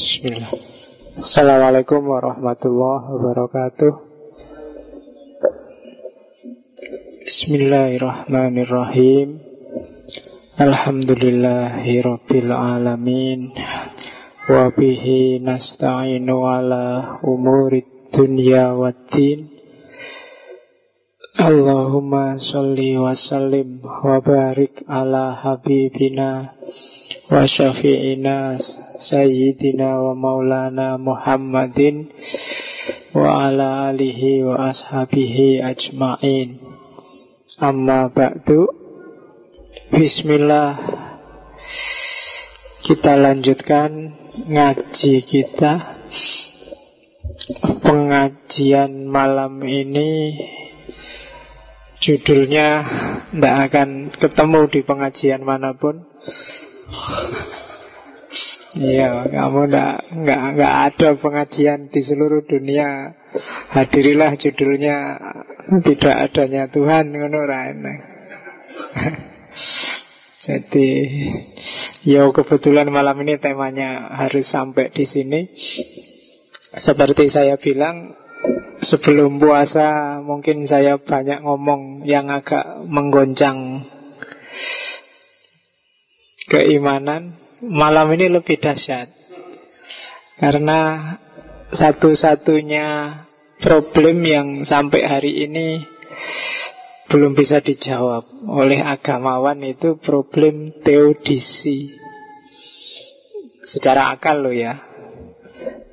Bismillah. Assalamualaikum warahmatullahi wabarakatuh. Bismillahirrahmanirrahim. Alhamdulillahi rabbil alamin. Wa bihi nasta'inu ala umurid dunya waddin. Allahumma salli wa sallim wa barik ala habibina wa syafi'ina sayyidina wa maulana Muhammadin wa ala alihi wa ashabihi ajma'in. Amma ba'du. Bismillah. Kita lanjutkan ngaji kita. Pengajian malam ini Judulnya tidak akan ketemu di pengajian mana pun. Iya, kamu ndak nggak nggak ada pengajian di seluruh dunia. Hadirilah judulnya tidak adanya Tuhan ngono Jadi, ya kebetulan malam ini temanya harus sampai di sini. Seperti saya bilang, Sebelum puasa mungkin saya banyak ngomong yang agak menggoncang keimanan. Malam ini lebih dahsyat. Karena satu-satunya problem yang sampai hari ini belum bisa dijawab oleh agamawan itu problem teodisi. Secara akal loh ya.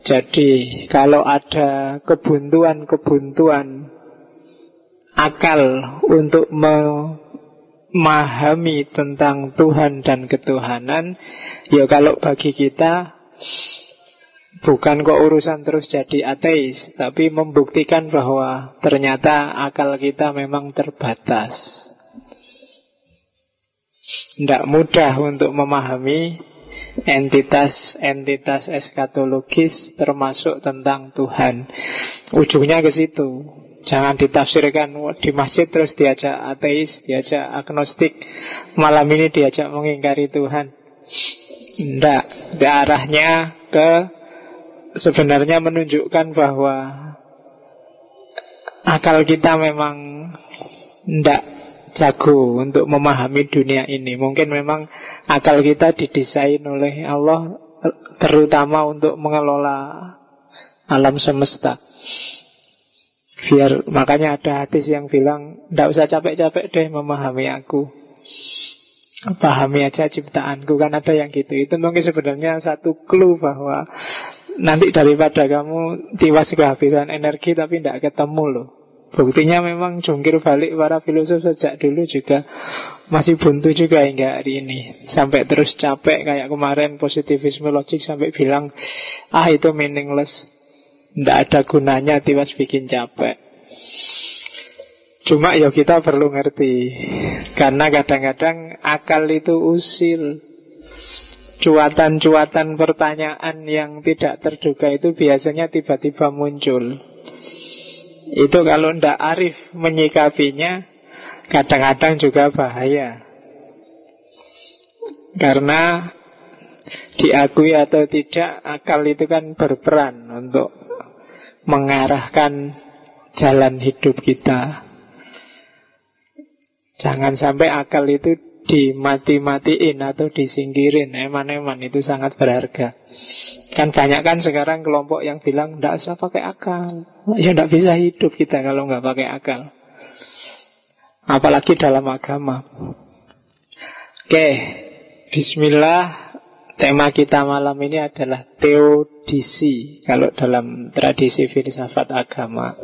Jadi kalau ada kebuntuan-kebuntuan akal untuk memahami tentang Tuhan dan ketuhanan, ya kalau bagi kita bukan kok urusan terus jadi ateis, tapi membuktikan bahwa ternyata akal kita memang terbatas. Tidak mudah untuk memahami entitas-entitas eskatologis termasuk tentang Tuhan. Ujungnya ke situ. Jangan ditafsirkan di masjid terus diajak ateis, diajak agnostik. Malam ini diajak mengingkari Tuhan. Tidak, arahnya ke sebenarnya menunjukkan bahwa akal kita memang tidak jago untuk memahami dunia ini. Mungkin memang akal kita didesain oleh Allah terutama untuk mengelola alam semesta. Biar makanya ada hadis yang bilang tidak usah capek-capek deh memahami aku. Pahami aja ciptaanku kan ada yang gitu. Itu mungkin sebenarnya satu clue bahwa nanti daripada kamu tiwas kehabisan energi tapi tidak ketemu loh Buktinya memang jungkir balik para filosof sejak dulu juga masih buntu juga hingga hari ini. Sampai terus capek kayak kemarin positivisme logik sampai bilang ah itu meaningless. Tidak ada gunanya tiwas bikin capek. Cuma ya kita perlu ngerti. Karena kadang-kadang akal itu usil. Cuatan-cuatan pertanyaan yang tidak terduga itu biasanya tiba-tiba muncul. Itu kalau ndak arif menyikapinya Kadang-kadang juga bahaya. Karena Diakui atau tidak Akal itu kan berperan Untuk mengarahkan Jalan hidup kita. Jangan sampai akal itu dimati-matiin atau disingkirin. Eman-eman itu sangat berharga. Kan banyak kan sekarang kelompok yang bilang tidak usah pakai akal. Ya tidak bisa hidup kita kalau nggak pakai akal. Apalagi dalam agama. Oke Bismillah tema kita malam ini adalah teodisi kalau dalam tradisi filsafat agama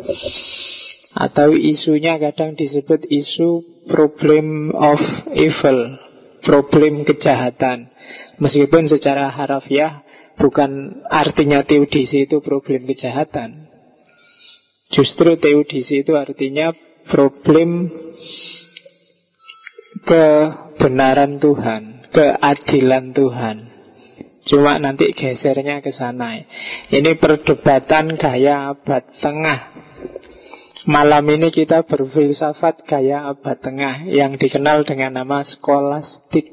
atau isunya kadang disebut isu problem of evil, problem kejahatan. Meskipun secara harafiah bukan artinya teodisi itu problem kejahatan. Justru teodisi itu artinya problem kebenaran Tuhan, keadilan Tuhan. Cuma nanti gesernya ke sana. Ini perdebatan gaya abad tengah Malam ini kita berfilsafat gaya abad tengah yang dikenal dengan nama skolastik.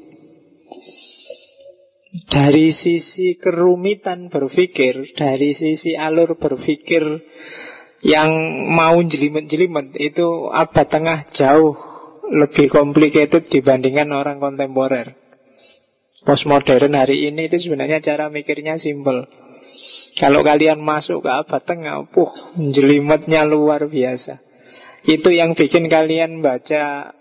Dari sisi kerumitan berpikir, dari sisi alur berpikir yang mau jelimet-jelimet itu abad tengah jauh lebih complicated dibandingkan orang kontemporer. Postmodern hari ini itu sebenarnya cara mikirnya simple. Kalau kalian masuk ke abad tengah, puh, jelimetnya luar biasa. Itu yang bikin kalian baca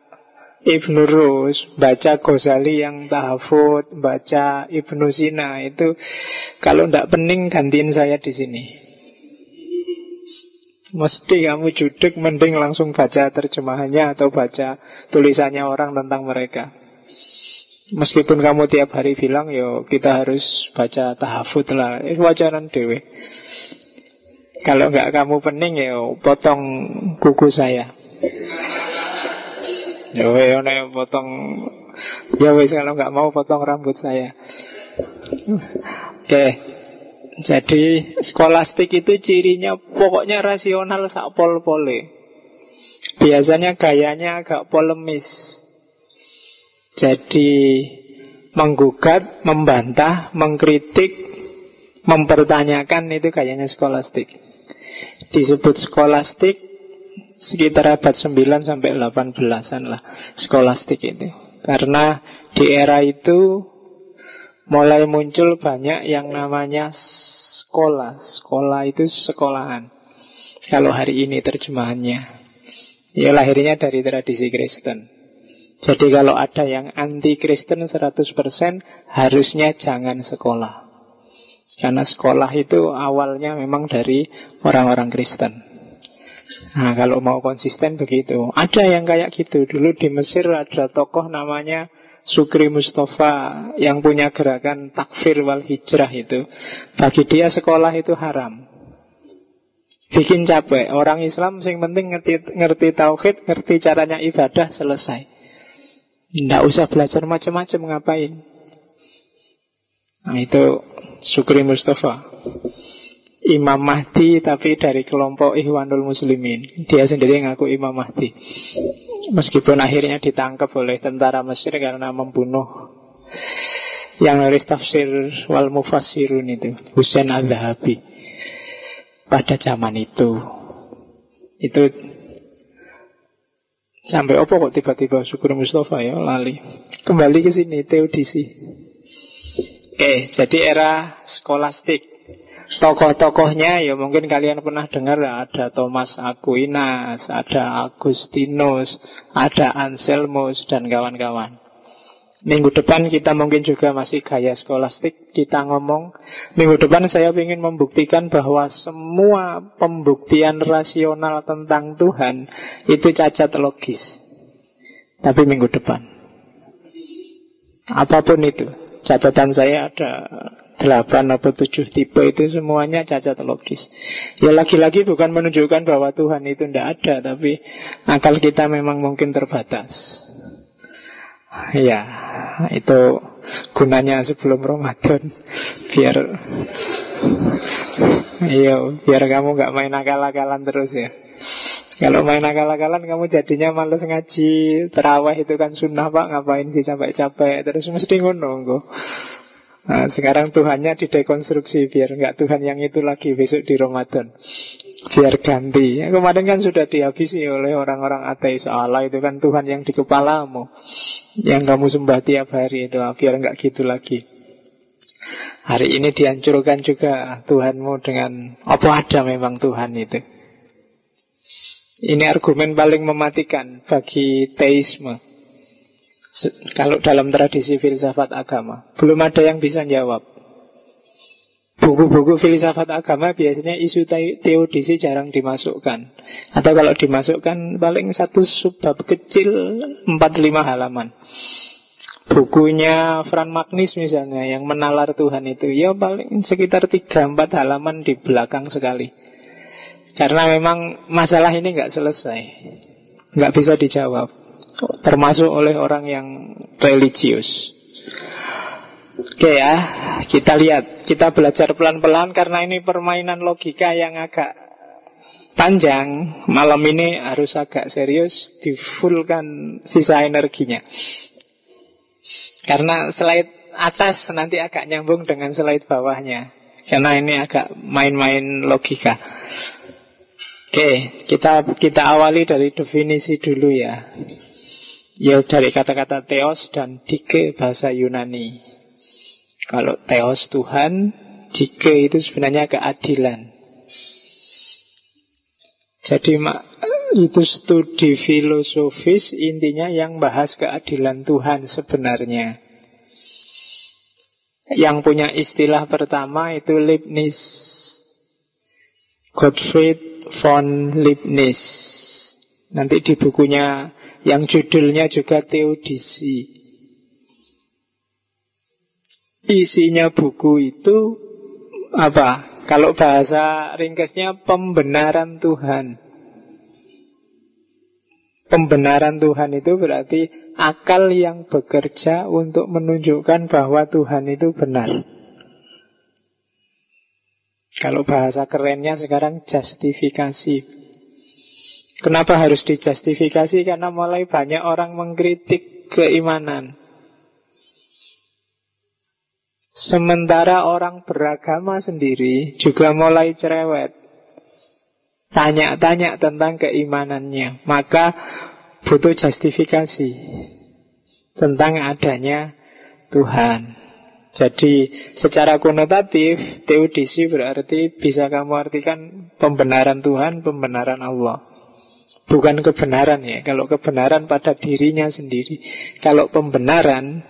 Ibnu Rus, baca Ghazali yang tahafut, baca Ibnu Sina itu kalau tidak pening gantiin saya di sini. Mesti kamu judek mending langsung baca terjemahannya atau baca tulisannya orang tentang mereka. Meskipun kamu tiap hari bilang yo kita harus baca tahafut lah, itu wajaran dewe. Kalau nggak kamu pening ya potong kuku saya. Ya wes potong. Ya wes kalau nggak mau potong rambut saya. Oke. Jadi skolastik itu cirinya Pokoknya rasional sak pol-pole. Biasanya gayanya agak polemis Jadi Menggugat, membantah, mengkritik Mempertanyakan itu gayanya skolastik Disebut skolastik sekitar abad 9 sampai 18-an lah skolastik itu. Karena di era itu mulai muncul banyak yang namanya sekolah. Sekolah itu sekolahan. Kalau hari ini terjemahannya. Ya lahirnya dari tradisi Kristen. Jadi kalau ada yang anti Kristen 100% harusnya jangan sekolah. Karena sekolah itu awalnya memang dari orang-orang Kristen. Nah kalau mau konsisten begitu. Ada yang kayak gitu. Dulu di Mesir ada tokoh namanya Sukri Mustafa Yang punya gerakan takfir wal hijrah itu. Bagi dia sekolah itu haram. Bikin capek. Orang Islam sing penting ngerti, ngerti tauhid Ngerti caranya ibadah selesai Tidak usah belajar macam-macam ngapain Nah itu Sukri Mustafa Imam Mahdi tapi dari kelompok Ikhwanul Muslimin. Dia sendiri ngaku Imam Mahdi. Meskipun akhirnya ditangkap oleh tentara Mesir karena membunuh yang nulis tafsir wal mufassirun itu, Husain al-Zahabi. Pada zaman itu. Itu sampai opo kok tiba-tiba syukur Mustafa ya lali. Kembali ke sini teodisi. Oke, jadi era skolastik Tokoh-tokohnya ya mungkin kalian pernah dengar ada Thomas Aquinas, ada Agustinus, ada Anselmus dan kawan-kawan. Minggu depan kita mungkin juga masih gaya skolastik Kita ngomong Minggu depan saya ingin membuktikan bahwa Semua pembuktian rasional tentang Tuhan Itu cacat logis Tapi minggu depan Apa pun itu Catatan saya ada delapan atau tujuh tipe itu semuanya cacat logis. Ya lagi-lagi bukan menunjukkan bahwa Tuhan itu tidak ada, tapi akal kita memang mungkin terbatas. Ya, itu gunanya sebelum Ramadan biar iya biar kamu nggak main akal-akalan terus ya. Kalau main akal-akalan kamu jadinya males ngaji Terawih itu kan sunnah pak. Ngapain sih capek-capek? Terus mesti ngono Nah, sekarang Tuhannya didekonstruksi biar nggak Tuhan yang itu lagi besok di Ramadan. Biar ganti. Ya, kemarin kan sudah dihabisi oleh orang-orang ateis. Allah itu kan Tuhan yang di kepalamu. Yang kamu sembah tiap hari itu. Ah, biar nggak gitu lagi. Hari ini dihancurkan juga Tuhanmu dengan apa ada memang Tuhan itu. Ini argumen paling mematikan bagi teisme. Kalau dalam tradisi filsafat agama Belum ada yang bisa jawab. Buku-buku filsafat agama biasanya isu teodisi jarang dimasukkan. Atau kalau dimasukkan paling satu subbab kecil 4-5 halaman. Bukunya Fran Magnis misalnya yang menalar Tuhan itu Ya paling sekitar 3-4 halaman di belakang sekali. Karena memang masalah ini nggak selesai. Nggak bisa dijawab termasuk oleh orang yang religius. Oke ya, kita lihat, kita belajar pelan-pelan karena ini permainan logika yang agak panjang. Malam ini harus agak serius, difulkan sisa energinya. Karena slide atas nanti agak nyambung dengan slide bawahnya. Karena ini agak main-main logika. Oke, kita kita awali dari definisi dulu ya. Ya dari kata-kata teos dan dike bahasa Yunani. Kalau teos Tuhan, dike itu sebenarnya keadilan. Jadi itu studi filosofis intinya yang bahas keadilan Tuhan sebenarnya. Yang punya istilah pertama itu Leibniz. Gottfried von Leibniz. Nanti di bukunya yang judulnya juga Teodisi. Isinya buku itu apa? Kalau bahasa ringkasnya pembenaran Tuhan. Pembenaran Tuhan itu berarti akal yang bekerja untuk menunjukkan bahwa Tuhan itu benar. Kalau bahasa kerennya sekarang justifikasi. Kenapa harus dijustifikasi? Karena mulai banyak orang mengkritik keimanan. Sementara orang beragama sendiri juga mulai cerewet. Tanya-tanya tentang keimanannya. Maka butuh justifikasi tentang adanya Tuhan. Jadi secara konotatif teodisi berarti bisa kamu artikan pembenaran Tuhan, pembenaran Allah. Bukan kebenaran ya. Kalau kebenaran pada dirinya sendiri. Kalau pembenaran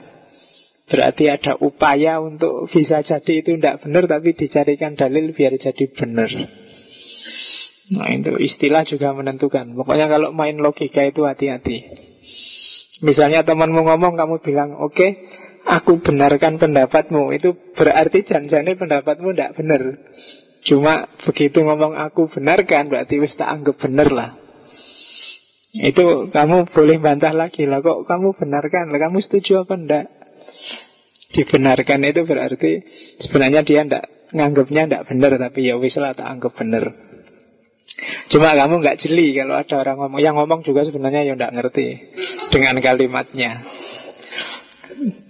berarti ada upaya untuk bisa jadi itu tidak benar tapi dicarikan dalil biar jadi benar. Nah itu istilah juga menentukan Pokoknya kalau main logika itu hati-hati Misalnya temanmu ngomong kamu bilang Oke okay, aku benarkan pendapatmu Itu berarti janjane pendapatmu tidak benar Cuma begitu ngomong aku benarkan Berarti wis tak anggap benar lah Itu kamu boleh bantah lagi lah Kok kamu benarkan lah Kamu setuju apa enggak Dibenarkan itu berarti Sebenarnya dia enggak Nganggapnya enggak benar Tapi ya wis lah tak anggap benar Cuma kamu nggak jeli kalau ada orang ngomong. Yang ngomong juga sebenarnya ya nggak ngerti dengan kalimatnya.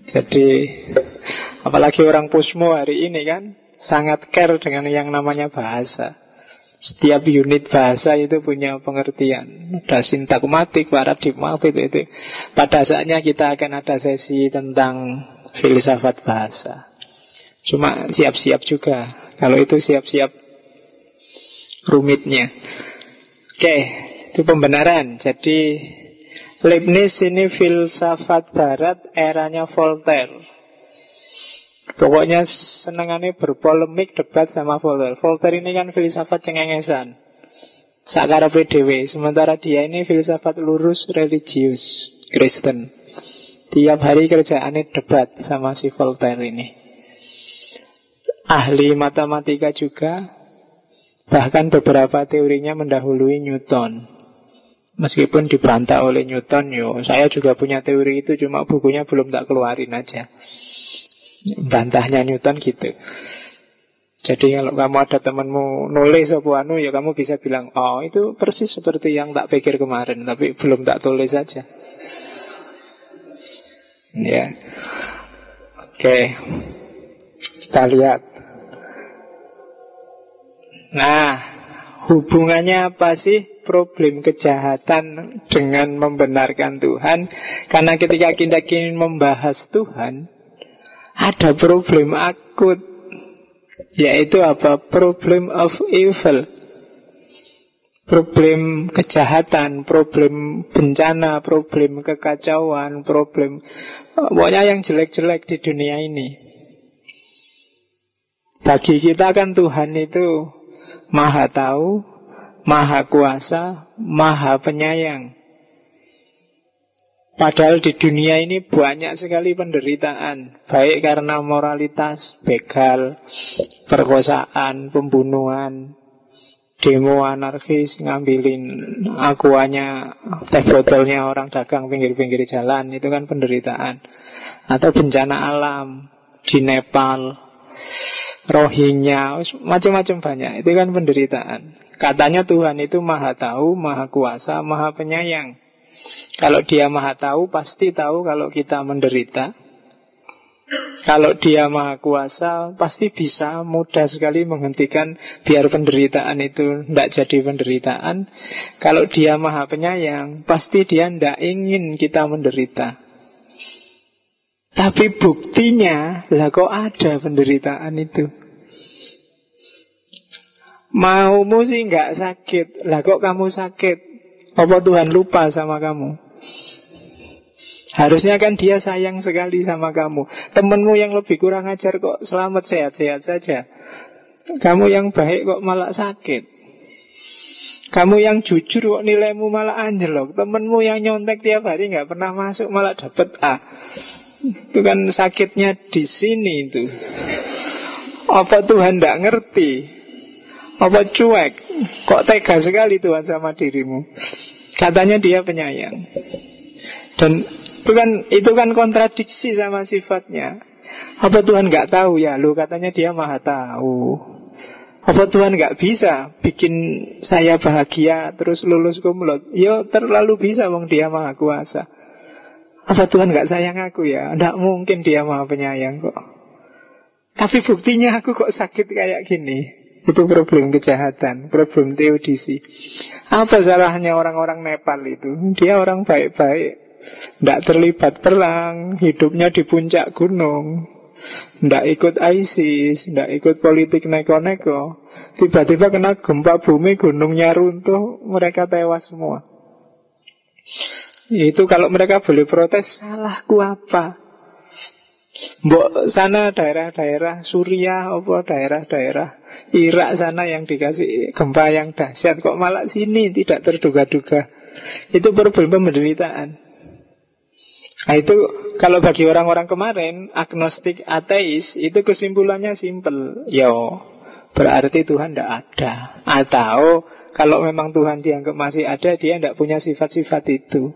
Jadi apalagi orang pusmo hari ini kan sangat care dengan yang namanya bahasa. Setiap unit bahasa itu punya pengertian. Ada sintagmatik, paradigma, itu, itu. Pada saatnya kita akan ada sesi tentang filsafat bahasa. Cuma siap-siap juga. Kalau itu siap-siap rumitnya. Oke, itu pembenaran. Jadi Leibniz ini filsafat barat eranya Voltaire. Pokoknya senengannya berpolemik debat sama Voltaire. Voltaire ini kan filsafat cengengesan. Sakara PDW. Sementara dia ini filsafat lurus religius Kristen. Tiap hari kerjaannya debat sama si Voltaire ini. Ahli matematika juga Bahkan beberapa teorinya mendahului Newton. Meskipun dibantah oleh Newton, yo, saya juga punya teori itu, cuma bukunya belum tak keluarin aja. Bantahnya Newton gitu. Jadi kalau kamu ada temanmu nulis apa anu, ya kamu bisa bilang, oh itu persis seperti yang tak pikir kemarin, tapi belum tak tulis saja. Ya, oke, kita lihat. Nah, hubungannya apa sih problem kejahatan dengan membenarkan Tuhan? Karena ketika kita ingin membahas Tuhan, ada problem akut, yaitu apa? Problem of evil. Problem kejahatan, problem bencana, problem kekacauan, problem pokoknya yang jelek-jelek di dunia ini. Bagi kita kan Tuhan itu Maha tahu, Maha kuasa, Maha penyayang. Padahal di dunia ini banyak sekali penderitaan Baik karena moralitas, begal, perkosaan, pembunuhan Demo anarkis, ngambilin akuanya, teh botolnya orang dagang pinggir-pinggir jalan Itu kan penderitaan Atau bencana alam di Nepal rohinya, macam-macam banyak. Itu kan penderitaan. Katanya Tuhan itu maha tahu, maha kuasa, maha penyayang. Kalau dia maha tahu, pasti tahu kalau kita menderita. Kalau dia maha kuasa Pasti bisa mudah sekali menghentikan Biar penderitaan itu Tidak jadi penderitaan. Kalau dia maha penyayang Pasti dia tidak ingin kita menderita. Tapi buktinya Lah kok ada penderitaan itu? Maumu sih nggak sakit Lah kok kamu sakit Apa Tuhan lupa sama kamu Harusnya kan dia sayang sekali sama kamu. Temenmu yang lebih kurang ajar kok selamat sehat-sehat saja. Kamu yang baik kok malah sakit. Kamu yang jujur kok nilaimu malah anjlok. Temenmu yang nyontek tiap hari nggak pernah masuk malah dapat A. Itu kan sakitnya di sini itu. Apa Tuhan tidak ngerti? Apa cuek? Kok tega sekali Tuhan sama dirimu? Katanya dia penyayang. Dan itu kan itu kan kontradiksi sama sifatnya. Apa Tuhan nggak tahu ya? Lu katanya dia maha tahu. Apa Tuhan nggak bisa bikin saya bahagia terus lulus kumlot? Yo terlalu bisa wong dia maha kuasa. Apa Tuhan nggak sayang aku ya? Nggak mungkin dia maha penyayang kok. Tapi buktinya aku kok sakit kayak gini. Itu problem kejahatan, problem teodisi. Apa salahnya orang-orang Nepal itu? Dia orang baik-baik, tidak terlibat perang, hidupnya di puncak gunung. Tidak ikut ISIS, tidak ikut politik neko-neko. Tiba-tiba kena gempa bumi, gunungnya runtuh, mereka tewas semua. Itu kalau mereka boleh protes, salahku apa? Mbok sana daerah-daerah Suriah apa daerah-daerah Irak sana yang dikasih gempa yang dahsyat kok malah sini tidak terduga-duga. Itu problem penderitaan. Nah itu kalau bagi orang-orang kemarin agnostik ateis itu kesimpulannya simpel. Yo, berarti Tuhan tidak ada. Atau kalau memang Tuhan dianggap masih ada, dia tidak punya sifat-sifat itu.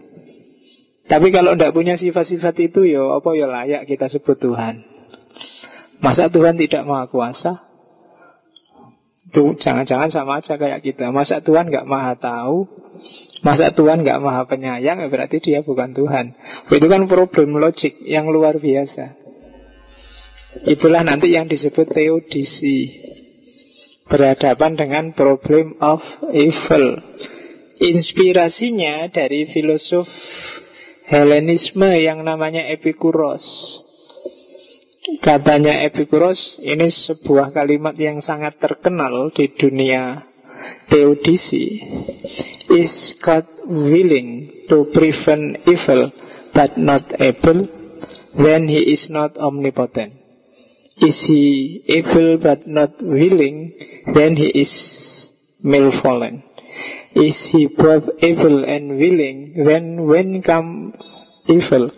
Tapi kalau tidak punya sifat-sifat itu, yo apa yo layak kita sebut Tuhan. Masa Tuhan tidak maha kuasa? Jangan-jangan sama aja kayak kita. Masa Tuhan nggak maha tahu? Masa Tuhan nggak maha penyayang ya berarti dia bukan Tuhan. Itu kan problem logik yang luar biasa. Itulah nanti yang disebut teodisi. Berhadapan dengan problem of evil. Inspirasinya dari filosof Helenisme yang namanya Epikuros. Katanya Epikuros, ini sebuah kalimat yang sangat terkenal di dunia Theodicy Is God willing to prevent evil but not able when he is not omnipotent? Is he able but not willing when he is malevolent? Is he both able and willing when when come evil?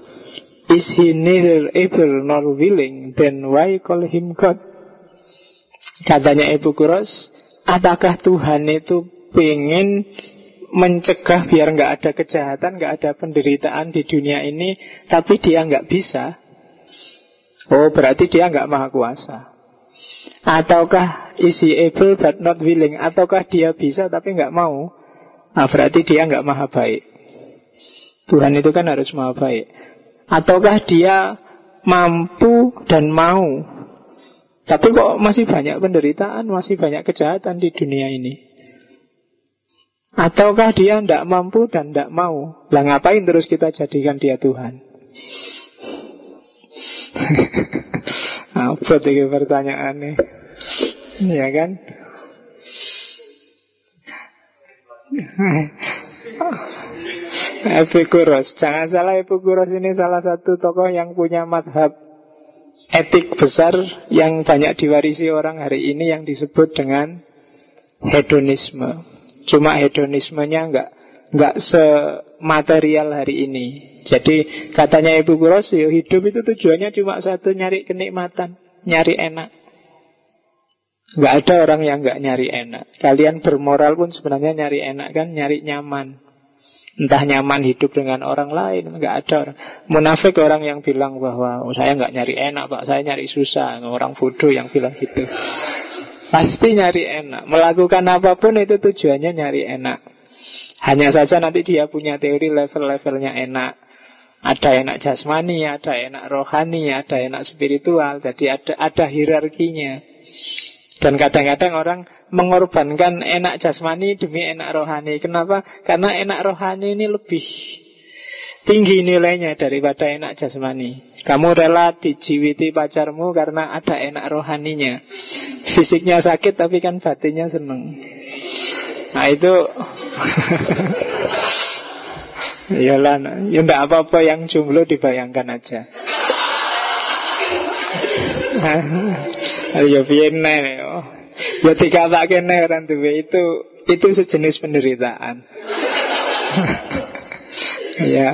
Is he neither able nor willing? Then why call him God? Katanya Epikuros, Apakah Tuhan itu pengen mencegah biar nggak ada kejahatan, nggak ada penderitaan di dunia ini, tapi dia nggak bisa? Oh, berarti dia nggak maha kuasa. Ataukah isi able but not willing? Ataukah dia bisa tapi nggak mau? Nah, berarti dia nggak maha baik. Tuhan itu kan harus maha baik. Ataukah dia mampu dan mau tapi kok masih banyak penderitaan, masih banyak kejahatan di dunia ini. Ataukah dia tidak mampu dan tidak mau? Lah ngapain terus kita jadikan dia Tuhan? Apa tiga pertanyaannya? Ya kan? Epikuros Jangan salah Epikuros ini salah satu tokoh yang punya madhab etik besar yang banyak diwarisi orang hari ini yang disebut dengan hedonisme. Cuma hedonismenya nggak nggak sematerial hari ini. Jadi katanya Ibu hidup itu tujuannya cuma satu nyari kenikmatan, nyari enak. Nggak ada orang yang nggak nyari enak. Kalian bermoral pun sebenarnya nyari enak kan, nyari nyaman. Entah nyaman hidup dengan orang lain Nggak ada orang Munafik orang yang bilang bahwa oh, Saya nggak nyari enak pak Saya nyari susah Orang bodoh yang bilang gitu Pasti nyari enak Melakukan apa pun itu tujuannya nyari enak Hanya saja nanti dia punya teori level-levelnya enak Ada enak jasmani, ada enak rohani, ada enak spiritual. Jadi ada ada hierarkinya. Dan kadang-kadang orang mengorbankan enak jasmani demi enak rohani. Kenapa? Karena enak rohani ini lebih tinggi nilainya daripada enak jasmani. Kamu rela dijiwiti pacarmu karena ada enak rohaninya. Fisiknya sakit tapi kan batinnya seneng. Nah itu Iyalah, ya enggak apa-apa yang jomblo dibayangkan aja. ya piye yo. Ya dikatake nek ora duwe itu itu sejenis penderitaan. ya.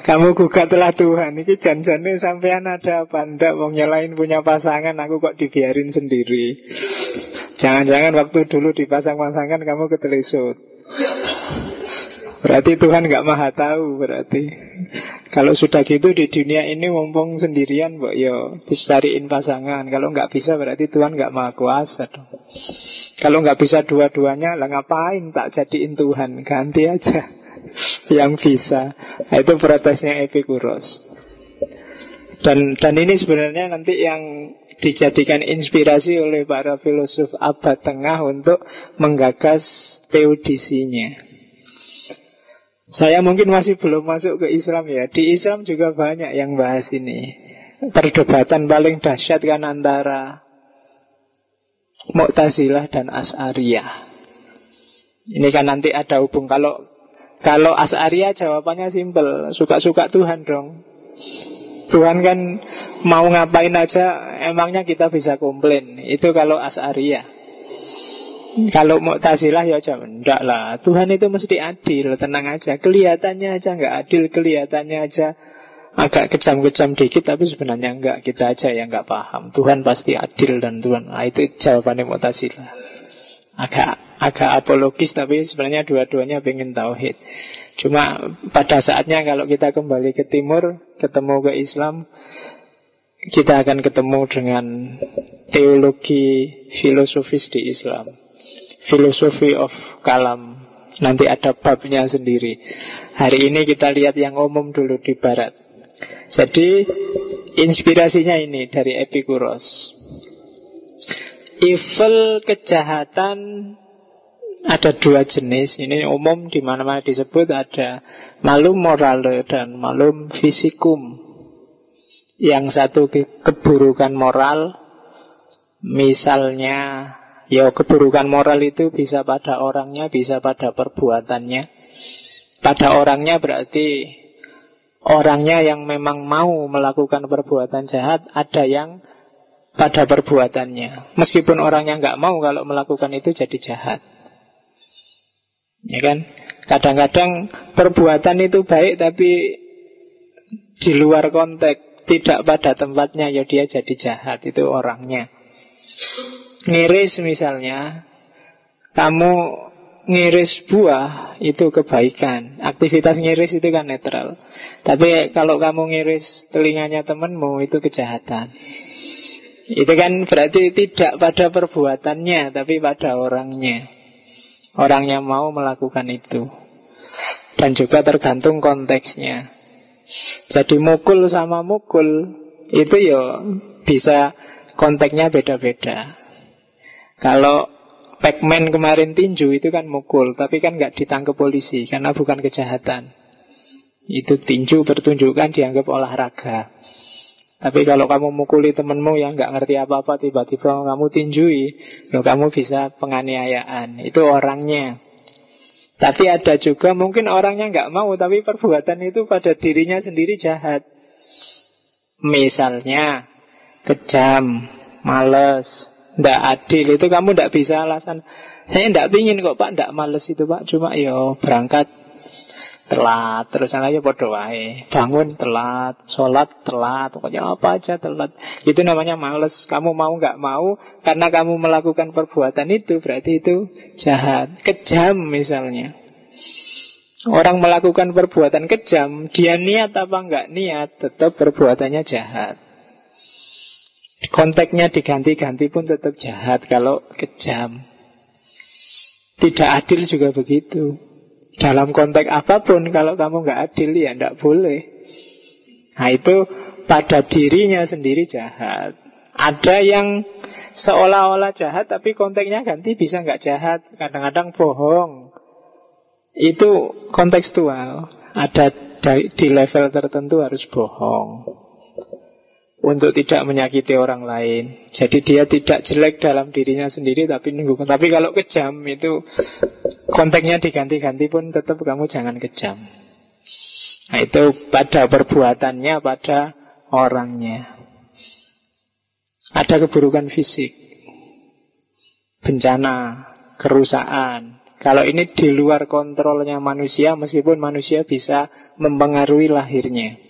Kamu gugatlah Tuhan Ini janjane sampean ada apa Ndak wong nyelain punya pasangan Aku kok dibiarin sendiri Jangan-jangan waktu dulu dipasang-pasangkan Kamu ketelisut Berarti Tuhan nggak maha tahu berarti. Kalau sudah gitu di dunia ini mumpung sendirian, mbok yo dicariin pasangan. Kalau nggak bisa berarti Tuhan nggak maha kuasa dong. Kalau nggak bisa dua-duanya, lah ngapain tak jadiin Tuhan? Ganti aja yang bisa. Nah, itu protesnya Epikuros. Dan dan ini sebenarnya nanti yang dijadikan inspirasi oleh para filosof abad tengah untuk menggagas teodisinya. Saya mungkin masih belum masuk ke Islam ya. Di Islam juga banyak yang bahas ini. Perdebatan paling dahsyat kan antara Mu'tazilah dan As'ariyah. Ini kan nanti ada hubung kalau kalau As'ariyah jawabannya simpel, suka-suka Tuhan dong. Tuhan kan mau ngapain aja, emangnya kita bisa komplain. Itu kalau As'ariyah. Kalau Mu'tazilah ya jangan Enggak lah. Tuhan itu mesti adil Tenang aja. Kelihatannya aja nggak adil Kelihatannya aja agak kejam-kejam dikit Tapi sebenarnya enggak. Kita aja yang nggak paham. Tuhan pasti adil dan Tuhan nah, Itu jawabannya Mu'tazilah. Agak agak apologis Tapi sebenarnya dua-duanya pengen tauhid. Cuma pada saatnya kalau kita kembali ke timur Ketemu ke Islam Kita akan ketemu dengan teologi filosofis di Islam Philosophy of Kalam. Nanti ada babnya sendiri. Hari ini kita lihat yang umum dulu di barat. Jadi Inspirasinya ini dari Epikuros. Evil kejahatan ada dua jenis. Ini umum di mana-mana disebut ada malum morale dan malum fisikum. Yang satu keburukan moral misalnya Ya keburukan moral itu bisa pada orangnya, bisa pada perbuatannya. Pada orangnya berarti orangnya yang memang mau melakukan perbuatan jahat, ada yang pada perbuatannya. Meskipun orangnya nggak mau kalau melakukan itu jadi jahat. Ya kan? Kadang-kadang perbuatan itu baik tapi di luar konteks, tidak pada tempatnya ya dia jadi jahat itu orangnya. Ngiris misalnya Kamu ngiris buah itu kebaikan. Aktivitas ngiris itu kan netral. Tapi kalau kamu ngiris telinganya temenmu itu kejahatan. Itu kan berarti tidak pada perbuatannya Tapi pada orangnya. Orangnya mau melakukan itu. Dan juga tergantung konteksnya. Jadi mukul sama mukul Itu ya bisa konteksnya beda-beda kalau Pac-Man kemarin tinju itu kan mukul, tapi kan nggak ditangkap polisi karena bukan kejahatan. Itu tinju pertunjukan dianggap olahraga. Tapi kalau kamu mukuli temenmu yang nggak ngerti apa-apa tiba-tiba kamu tinjui, lo kamu bisa penganiayaan. Itu orangnya. Tapi ada juga mungkin orangnya nggak mau, tapi perbuatan itu pada dirinya sendiri jahat. Misalnya kejam, males, tidak adil itu kamu tidak bisa alasan. Saya tidak pingin kok pak. Tidak males itu pak. Cuma yo berangkat. Telat. Terus aja bodoh wae. Bangun telat. Sholat telat. Pokoknya apa aja telat. Itu namanya males. Kamu mau nggak mau Karena kamu melakukan perbuatan itu Berarti itu jahat. Kejam misalnya. Orang melakukan perbuatan kejam Dia niat apa nggak niat Tetap perbuatannya jahat Konteksnya diganti-ganti pun tetap jahat kalau kejam. Tidak adil juga begitu. Dalam konteks apa pun kalau kamu nggak adil ya nggak boleh. Nah itu pada dirinya sendiri jahat. Ada yang seolah-olah jahat tapi konteksnya ganti bisa nggak jahat. Kadang-kadang bohong. Itu kontekstual. Ada di level tertentu harus bohong untuk tidak menyakiti orang lain. Jadi dia tidak jelek dalam dirinya sendiri tapi nunggu. Tapi kalau kejam itu konteksnya diganti-ganti pun tetap kamu jangan kejam. Nah itu pada perbuatannya, pada orangnya. Ada keburukan fisik, bencana, kerusakan. Kalau ini di luar kontrolnya manusia, meskipun manusia bisa mempengaruhi lahirnya.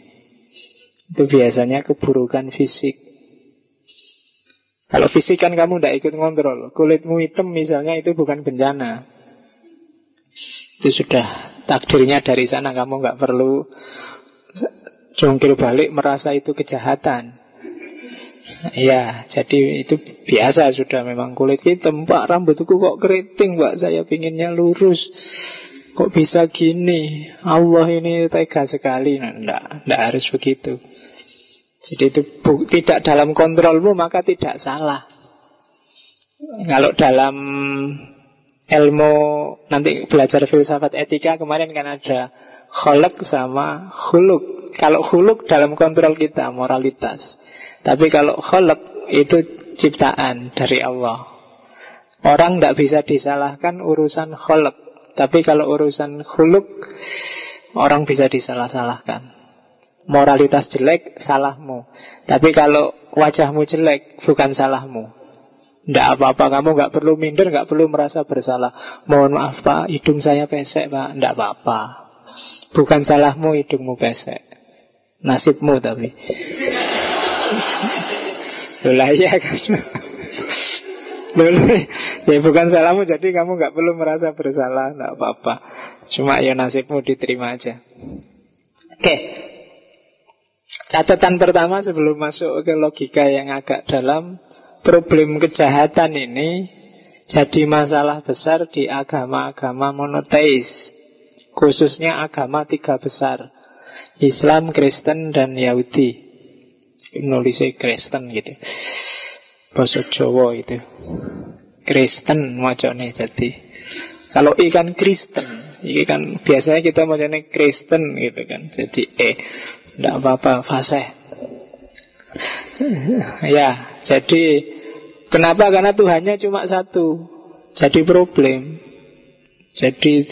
Itu biasanya keburukan fisik. Kalau fisik kan kamu tidak ikut ngontrol. Kulitmu hitam misalnya itu bukan bencana. Itu sudah takdirnya dari sana. Kamu nggak perlu jongkir balik merasa itu kejahatan. Ya, jadi itu biasa sudah memang kulit hitam. Pak, rambutku kok keriting, Pak. Saya pinginnya lurus. Kok bisa gini? Allah ini tega sekali. Nah, enggak, harus begitu. Jadi itu tidak dalam kontrolmu maka tidak salah. Kalau dalam ilmu nanti belajar filsafat etika kemarin kan ada kholak sama huluk. Kalau huluk dalam kontrol kita moralitas. Tapi kalau kholak itu ciptaan dari Allah. Orang tidak bisa disalahkan urusan kholak. Tapi kalau urusan huluk orang bisa disalah-salahkan moralitas jelek, salahmu. Tapi kalau wajahmu jelek, bukan salahmu. Tidak apa-apa, kamu nggak perlu minder, nggak perlu merasa bersalah. Mohon maaf pak, hidung saya pesek pak, tidak apa-apa. Bukan salahmu hidungmu pesek, nasibmu tapi. Lolah ya kan. ya bukan salahmu jadi kamu nggak perlu merasa bersalah, tidak apa-apa. Cuma ya nasibmu diterima aja. Oke, Catatan pertama sebelum masuk ke logika yang agak dalam Problem kejahatan ini jadi masalah besar di agama-agama monoteis Khususnya agama tiga besar Islam, Kristen, dan Yahudi. Nulisnya Kristen gitu. Bahasa Jawa itu. Kristen macamnya jadi. Kalau ikan Kristen ini kan biasanya kita macamnya Kristen gitu kan Jadi E tidak apa-apa, fase. ya, jadi kenapa? Karena Tuhannya cuma satu. Jadi problem. Jadi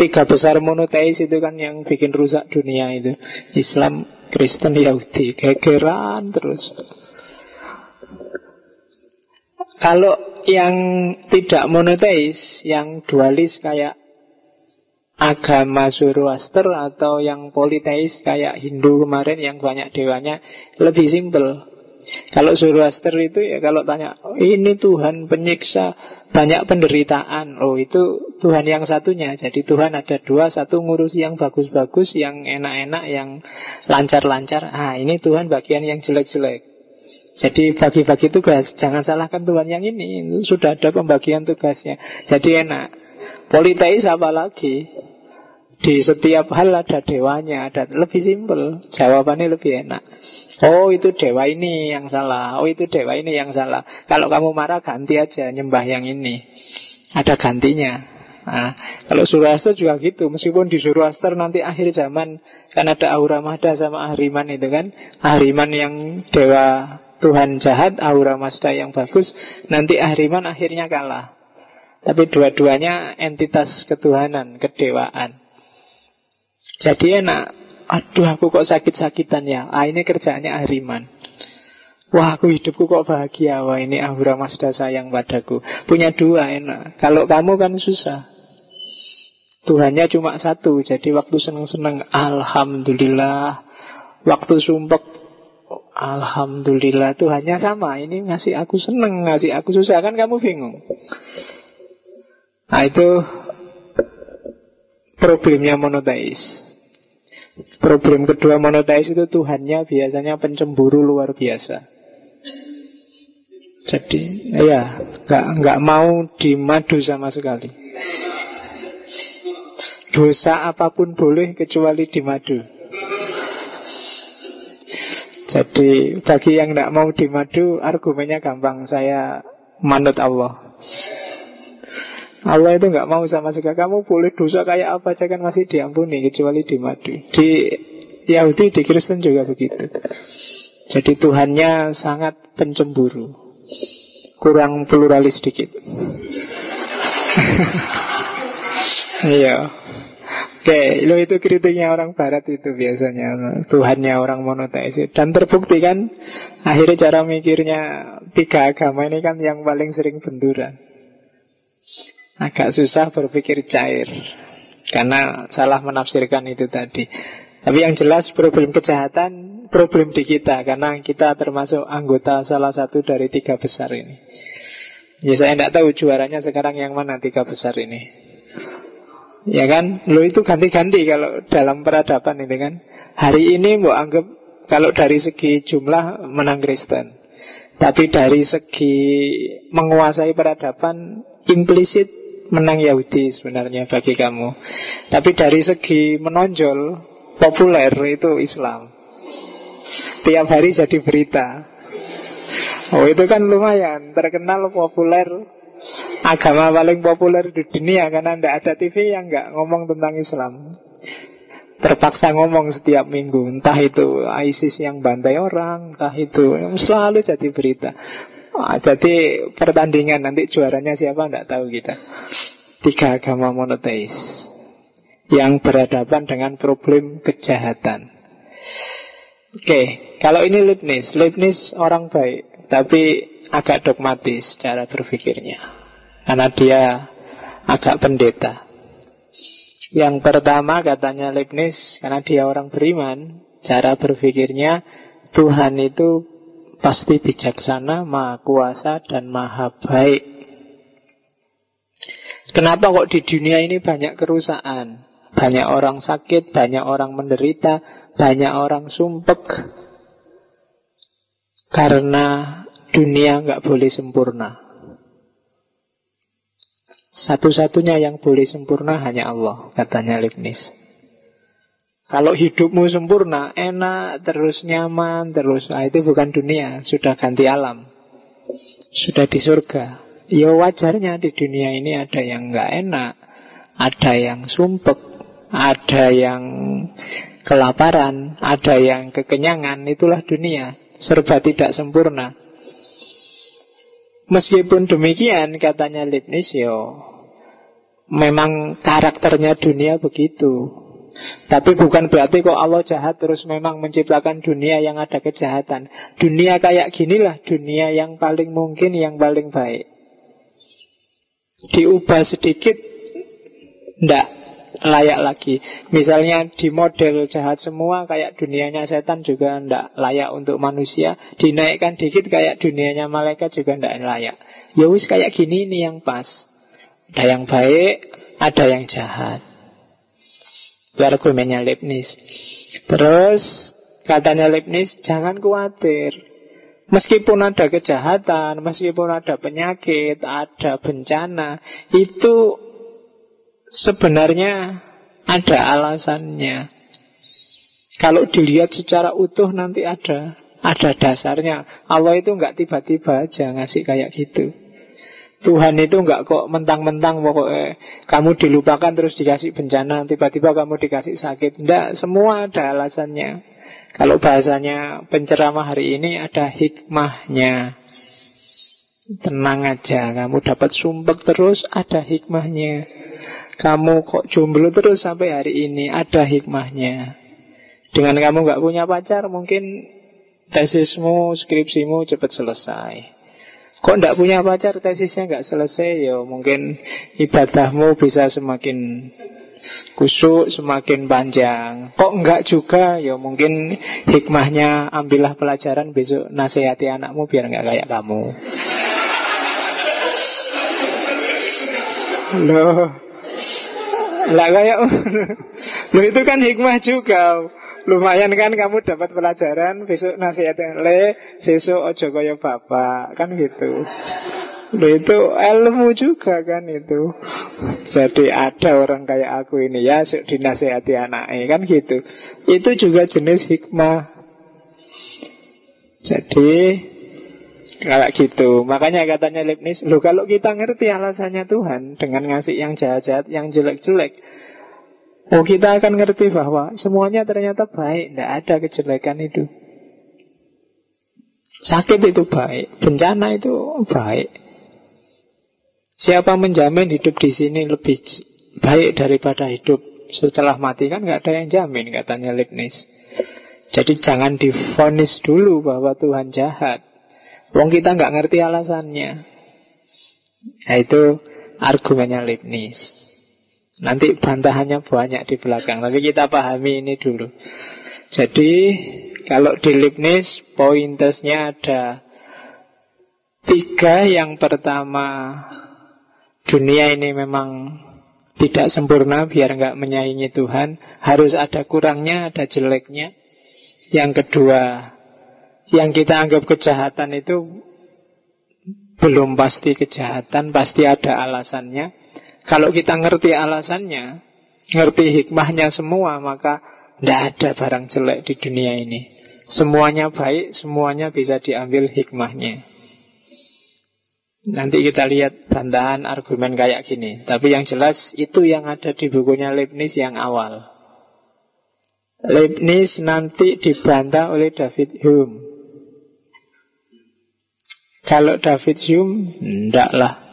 tiga besar monoteis itu kan yang bikin rusak dunia itu. Islam, Kristen, Yahudi. Gegeran terus. Kalau yang tidak monoteis, yang dualis kayak agama Zoroaster atau yang politeis kayak Hindu kemarin yang banyak dewanya lebih simpel. Kalau Zoroaster itu ya kalau tanya oh, ini Tuhan penyiksa banyak penderitaan. Oh itu Tuhan yang satunya. Jadi Tuhan ada dua, satu ngurus yang bagus-bagus, yang enak-enak, yang lancar-lancar. Ah ini Tuhan bagian yang jelek-jelek. Jadi bagi-bagi tugas, jangan salahkan Tuhan yang ini. Sudah ada pembagian tugasnya. Jadi enak. Politeis apa lagi? Di setiap hal ada dewanya, ada lebih simpel, jawabannya lebih enak. Oh itu dewa ini yang salah, oh itu dewa ini yang salah. Kalau kamu marah ganti aja nyembah yang ini, ada gantinya. Nah, kalau Zoroaster juga gitu, meskipun di Zoroaster nanti akhir zaman kan ada Aura Mahda sama Ahriman itu kan, Ahriman yang dewa Tuhan jahat, Aura Mazda yang bagus, nanti Ahriman akhirnya kalah. Tapi dua-duanya entitas ketuhanan, kedewaan. Jadi enak. Aduh aku kok sakit-sakitan ya. Ah ini kerjaannya Ahriman. Wah aku hidupku kok bahagia. Wah ini Ahura Mazda sayang padaku. Punya dua enak. Kalau kamu kan susah. Tuhannya cuma satu. Jadi waktu seneng-seneng Alhamdulillah. Waktu sumpek Alhamdulillah Tuhannya sama Ini ngasih aku seneng Ngasih aku susah Kan kamu bingung Nah itu Problemnya monoteis Problem kedua monoteis itu Tuhannya biasanya pencemburu luar biasa. Jadi ya nggak nggak mau dimadu sama sekali. Dosa apa pun boleh kecuali dimadu. Jadi bagi yang tidak mau dimadu Argumennya gampang Saya manut Allah Allah itu nggak mau sama sekali. Kamu boleh dosa kayak apa aja kan masih diampuni Kecuali dimadu Di Yahudi, di Kristen juga begitu. Jadi Tuhannya sangat pencemburu. Kurang pluralis sedikit. Iya. Oke, lo itu kritiknya orang barat itu biasanya. Tuhannya orang monoteis. Dan terbukti kan Akhirnya cara mikirnya Tiga agama ini kan yang paling sering benturan Agak susah berpikir cair Karena salah menafsirkan itu tadi Tapi yang jelas problem kejahatan Problem di kita Karena kita termasuk anggota salah satu dari tiga besar ini Ya saya tidak tahu juaranya sekarang yang mana tiga besar ini Ya kan? Lo itu ganti-ganti kalau dalam peradaban ini kan. Hari ini mau anggap kalau dari segi jumlah menang Kristen. Tapi dari segi menguasai peradaban implisit menang Yahudi sebenarnya bagi kamu. Tapi dari segi menonjol populer itu Islam. Tiap hari jadi berita. Oh itu kan lumayan terkenal populer agama paling populer di dunia karena tidak ada TV yang nggak ngomong tentang Islam. Terpaksa ngomong setiap minggu, entah itu ISIS yang bantai orang, entah itu selalu jadi berita. Nah, jadi pertandingan nanti juaranya siapa tidak tahu kita. Tiga agama monoteis yang berhadapan dengan problem kejahatan. Oke, kalau ini Leibniz, Leibniz orang baik, tapi agak dogmatis cara berpikirnya. Karena dia agak pendeta. Yang pertama katanya Leibniz, karena dia orang beriman, cara berpikirnya Tuhan itu pasti bijaksana, maha kuasa, dan maha baik. Kenapa kok di dunia ini banyak kerusakan? Banyak orang sakit, banyak orang menderita, banyak orang sumpek. Karena dunia nggak boleh sempurna. Satu-satunya yang boleh sempurna hanya Allah, katanya Leibniz. Kalau hidupmu sempurna, enak, terus nyaman, terus nah itu bukan dunia, sudah ganti alam. Sudah di surga. Ya wajarnya di dunia ini ada yang nggak enak, ada yang sumpek, ada yang kelaparan, ada yang kekenyangan, itulah dunia. Serba tidak sempurna. Meskipun demikian katanya Leibniz yo memang karakternya dunia begitu. Tapi bukan berarti kok Allah jahat terus memang menciptakan dunia yang ada kejahatan. Dunia kayak ginilah dunia yang paling mungkin yang paling baik. Diubah sedikit ndak layak lagi. Misalnya di model jahat semua kayak dunianya setan juga ndak layak untuk manusia. Dinaikkan dikit kayak dunianya malaikat juga ndak layak. Ya wis kayak gini ini yang pas. Ada yang baik, ada yang jahat. Itu argumennya Leibniz. Terus katanya Leibniz, jangan khawatir. Meskipun ada kejahatan, meskipun ada penyakit, ada bencana, itu sebenarnya ada alasannya. Kalau dilihat secara utuh nanti ada ada dasarnya. Allah itu nggak tiba-tiba aja ngasih kayak gitu. Tuhan itu nggak kok mentang-mentang pokoknya kamu dilupakan terus dikasih bencana, tiba-tiba kamu dikasih sakit. Tidak, semua ada alasannya. Kalau bahasanya penceramah hari ini ada hikmahnya. Tenang aja, kamu dapat sumpek terus ada hikmahnya. Kamu kok jomblo terus sampai hari ini Ada hikmahnya Dengan kamu gak punya pacar Mungkin tesismu, skripsimu cepat selesai Kok ndak punya pacar tesisnya nggak selesai ya mungkin ibadahmu bisa semakin kusuk semakin panjang. Kok enggak juga ya mungkin hikmahnya ambillah pelajaran besok nasihati anakmu biar nggak kayak kamu. Loh, lah kayak Lu itu kan hikmah juga Lumayan kan kamu dapat pelajaran Besok nasihatnya Le Sesuk ojo kaya bapak. Kan gitu. Lu itu ilmu juga kan itu. Jadi ada orang kayak aku ini ya Dinasihati anaknya kan gitu. Itu juga jenis hikmah. Jadi kayak gitu. Makanya katanya Leibniz, lu kalau kita ngerti alasannya Tuhan dengan ngasih yang jahat-jahat, yang jelek-jelek, oh kita akan ngerti bahwa semuanya ternyata baik, tidak ada kejelekan itu. Sakit itu baik, bencana itu baik. Siapa menjamin hidup di sini lebih baik daripada hidup setelah mati kan nggak ada yang jamin katanya Leibniz. Jadi jangan difonis dulu bahwa Tuhan jahat. Wong kita nggak ngerti alasannya. Nah itu argumennya Leibniz. Nanti bantahannya banyak di belakang. Tapi kita pahami ini dulu. Jadi kalau di Leibniz pointersnya ada tiga. Yang pertama dunia ini memang tidak sempurna biar nggak menyaingi Tuhan. Harus ada kurangnya, ada jeleknya. Yang kedua, yang kita anggap kejahatan itu belum pasti kejahatan, pasti ada alasannya. Kalau kita ngerti alasannya, ngerti hikmahnya semua, maka tidak ada barang jelek di dunia ini. Semuanya baik, semuanya bisa diambil hikmahnya. Nanti kita lihat bantahan argumen kayak gini. Tapi yang jelas itu yang ada di bukunya Leibniz yang awal. Leibniz nanti dibantah oleh David Hume. Kalau David Hume, enggak lah.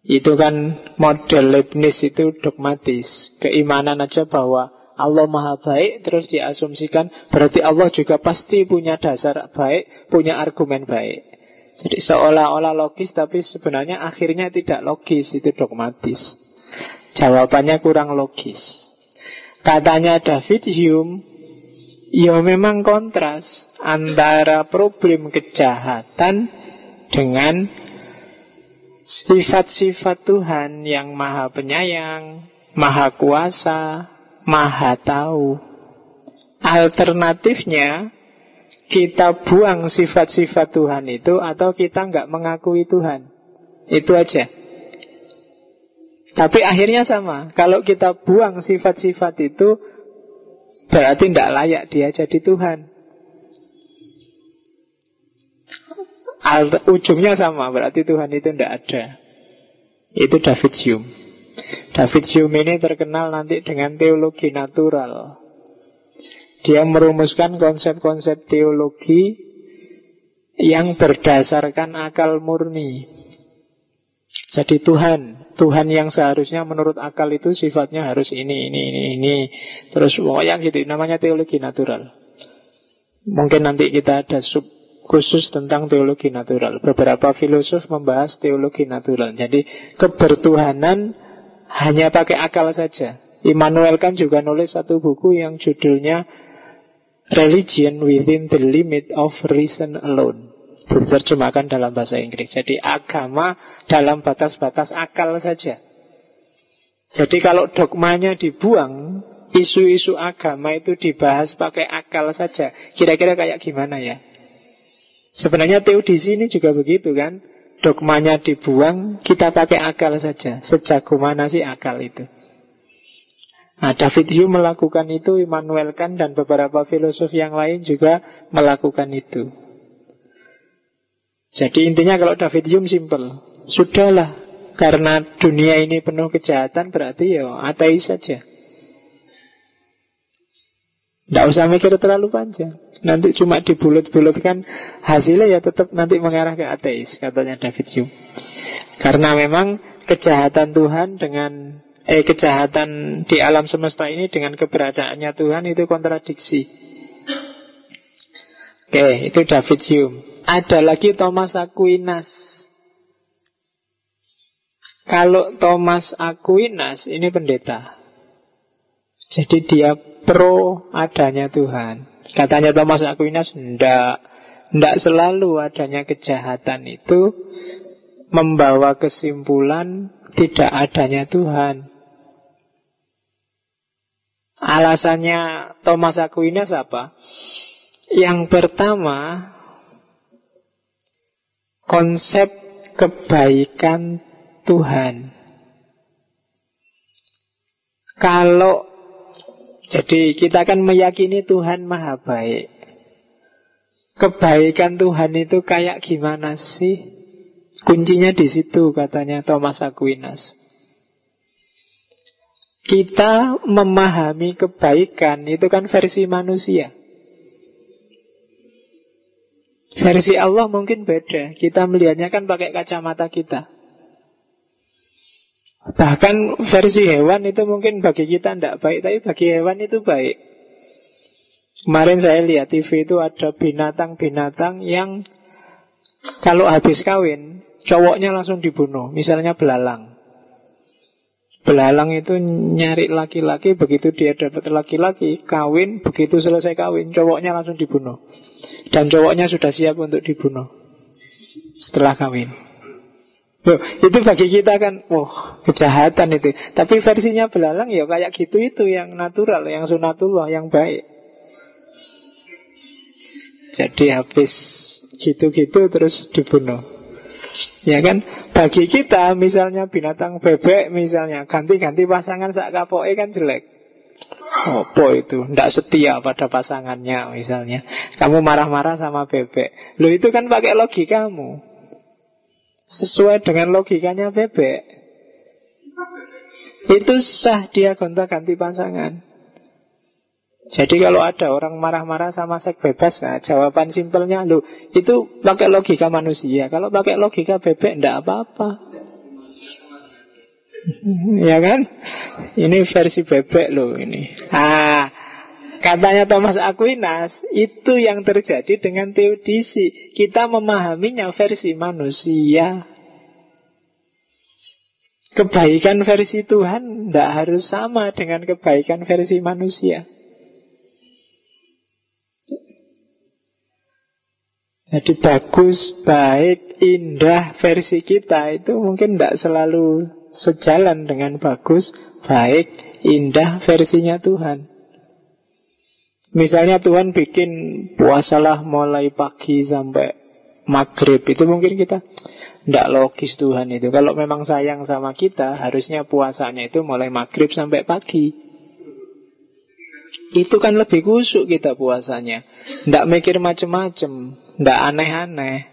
Itu kan model Leibniz itu dogmatis. Keimanan aja bahwa Allah maha baik terus diasumsikan berarti Allah juga pasti punya dasar baik, punya argumen baik. Jadi seolah-olah logis tapi sebenarnya akhirnya tidak logis, itu dogmatis. Jawabannya kurang logis. Katanya David Hume, ya memang kontras antara problem kejahatan dengan sifat-sifat Tuhan yang maha penyayang, maha kuasa, maha tahu. Alternatifnya, kita buang sifat-sifat Tuhan itu atau kita nggak mengakui Tuhan. Itu aja. Tapi akhirnya sama. Kalau kita buang sifat-sifat itu, berarti tidak layak dia jadi Tuhan. Ujungnya sama, berarti Tuhan itu tidak ada. Itu David Hume. David Hume ini terkenal nanti dengan teologi natural. Dia merumuskan konsep-konsep teologi yang berdasarkan akal murni. Jadi Tuhan, Tuhan yang seharusnya menurut akal itu sifatnya harus ini, ini, ini, ini. Terus pokoknya gitu, namanya teologi natural. Mungkin nanti kita ada sub khusus tentang teologi natural. Beberapa filosof membahas teologi natural. Jadi kebertuhanan hanya pakai akal saja. Immanuel kan juga nulis satu buku yang judulnya Religion Within the Limit of Reason Alone diterjemahkan dalam bahasa Inggris. Jadi agama dalam batas-batas akal saja. Jadi kalau dogmanya dibuang, isu-isu agama itu dibahas pakai akal saja. Kira-kira kayak gimana ya? Sebenarnya teodisi ini juga begitu kan? Dogmanya dibuang, kita pakai akal saja. Sejago mana sih akal itu? Nah, David Hume melakukan itu, Immanuel Kant dan beberapa filosof yang lain juga melakukan itu. Jadi intinya kalau David Hume simple. Sudahlah, karena dunia ini penuh kejahatan berarti ya ateis saja. Tidak usah mikir terlalu panjang. Nanti cuma dibulut-bulutkan hasilnya ya tetap nanti mengarah ke ateis, katanya David Hume. Karena memang kejahatan Tuhan dengan eh kejahatan di alam semesta ini dengan keberadaannya Tuhan itu kontradiksi. Oke, itu David Hume. Ada lagi Thomas Aquinas. Kalau Thomas Aquinas ini pendeta. Jadi dia pro adanya Tuhan. Katanya Thomas Aquinas, ndak, ndak selalu adanya kejahatan itu membawa kesimpulan tidak adanya Tuhan. Alasannya Thomas Aquinas apa? Yang pertama, konsep kebaikan Tuhan. Kalau jadi kita akan meyakini Tuhan maha baik. kebaikan Tuhan itu kayak gimana sih? Kuncinya di situ katanya Thomas Aquinas. Kita memahami kebaikan itu kan versi manusia. Versi Allah mungkin beda. Kita melihatnya kan pakai kacamata kita. Bahkan versi hewan itu mungkin bagi kita tidak baik, tapi bagi hewan itu baik. Kemarin saya lihat TV itu ada binatang-binatang yang kalau habis kawin, cowoknya langsung dibunuh. Misalnya belalang. Belalang itu nyari laki-laki Begitu dia dapat laki-laki Kawin, begitu selesai kawin Cowoknya langsung dibunuh Dan cowoknya sudah siap untuk dibunuh Setelah kawin Loh, itu bagi kita kan, wah kejahatan itu. Tapi versinya belalang ya kayak gitu itu yang natural, yang sunatullah, yang baik. Jadi habis gitu-gitu terus dibunuh. Ya kan? Bagi kita misalnya binatang bebek misalnya ganti-ganti pasangan sak kapoke kan jelek. Apa itu? Tidak setia pada pasangannya misalnya. Kamu marah-marah sama bebek. Lo itu kan pakai logikamu. Sesuai dengan logikanya bebek. Itu sah dia gonta-ganti pasangan. Jadi kalau ada orang marah-marah sama seks bebas, nah, jawaban simpelnya lu itu pakai logika manusia. Kalau pakai logika bebek ndak apa-apa. ya kan? Ini versi bebek lo ini. Ah, katanya Thomas Aquinas itu yang terjadi dengan teodisi. Kita memahaminya versi manusia. Kebaikan versi Tuhan tidak harus sama dengan kebaikan versi manusia. Jadi bagus, baik, indah versi kita itu mungkin tidak selalu sejalan dengan bagus, baik, indah versinya Tuhan. Misalnya Tuhan bikin puasalah mulai pagi sampai maghrib itu mungkin kita tidak logis Tuhan itu. Kalau memang sayang sama kita, harusnya puasanya itu mulai maghrib sampai pagi. Itu kan lebih kusuk kita puasanya Tidak mikir macem-macem Tidak aneh-aneh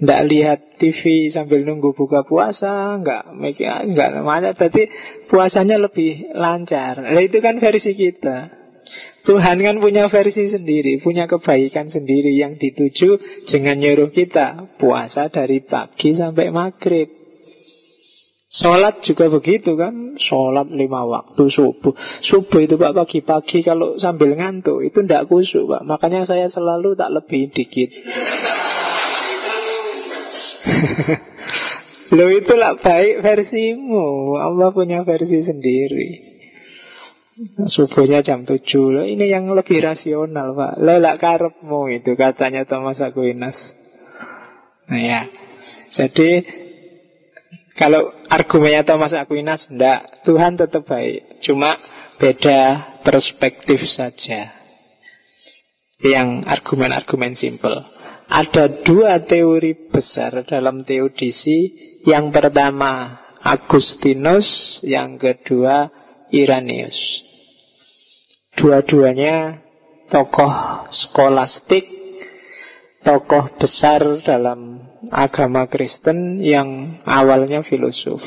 Tidak lihat TV sambil nunggu buka puasa Enggak mikir enggak mana Tapi puasanya lebih lancar Nah itu kan versi kita Tuhan kan punya versi sendiri Punya kebaikan sendiri yang dituju Jangan nyuruh kita Puasa dari pagi sampai maghrib. Sholat juga begitu kan? Sholat lima waktu subuh. Subuh itu pak pagi-pagi Kalau sambil ngantuk itu tidak kusuk pak. Makanya saya selalu tak lebih dikit. Lo itulah baik versimu. Allah punya versi sendiri Subuhnya jam 7 Loh, Ini yang lebih rasional pak. Lelak karepmu itu katanya Thomas Aquinas. Nah ya. Jadi kalau argumennya Thomas Aquinas Tidak, Tuhan tetap baik. Cuma beda perspektif saja. Yang argumen-argumen simple Ada dua teori besar dalam teodisi. Yang pertama Agustinus. Yang kedua Iranius Dua-duanya tokoh skolastik Tokoh besar dalam agama Kristen yang awalnya filosof.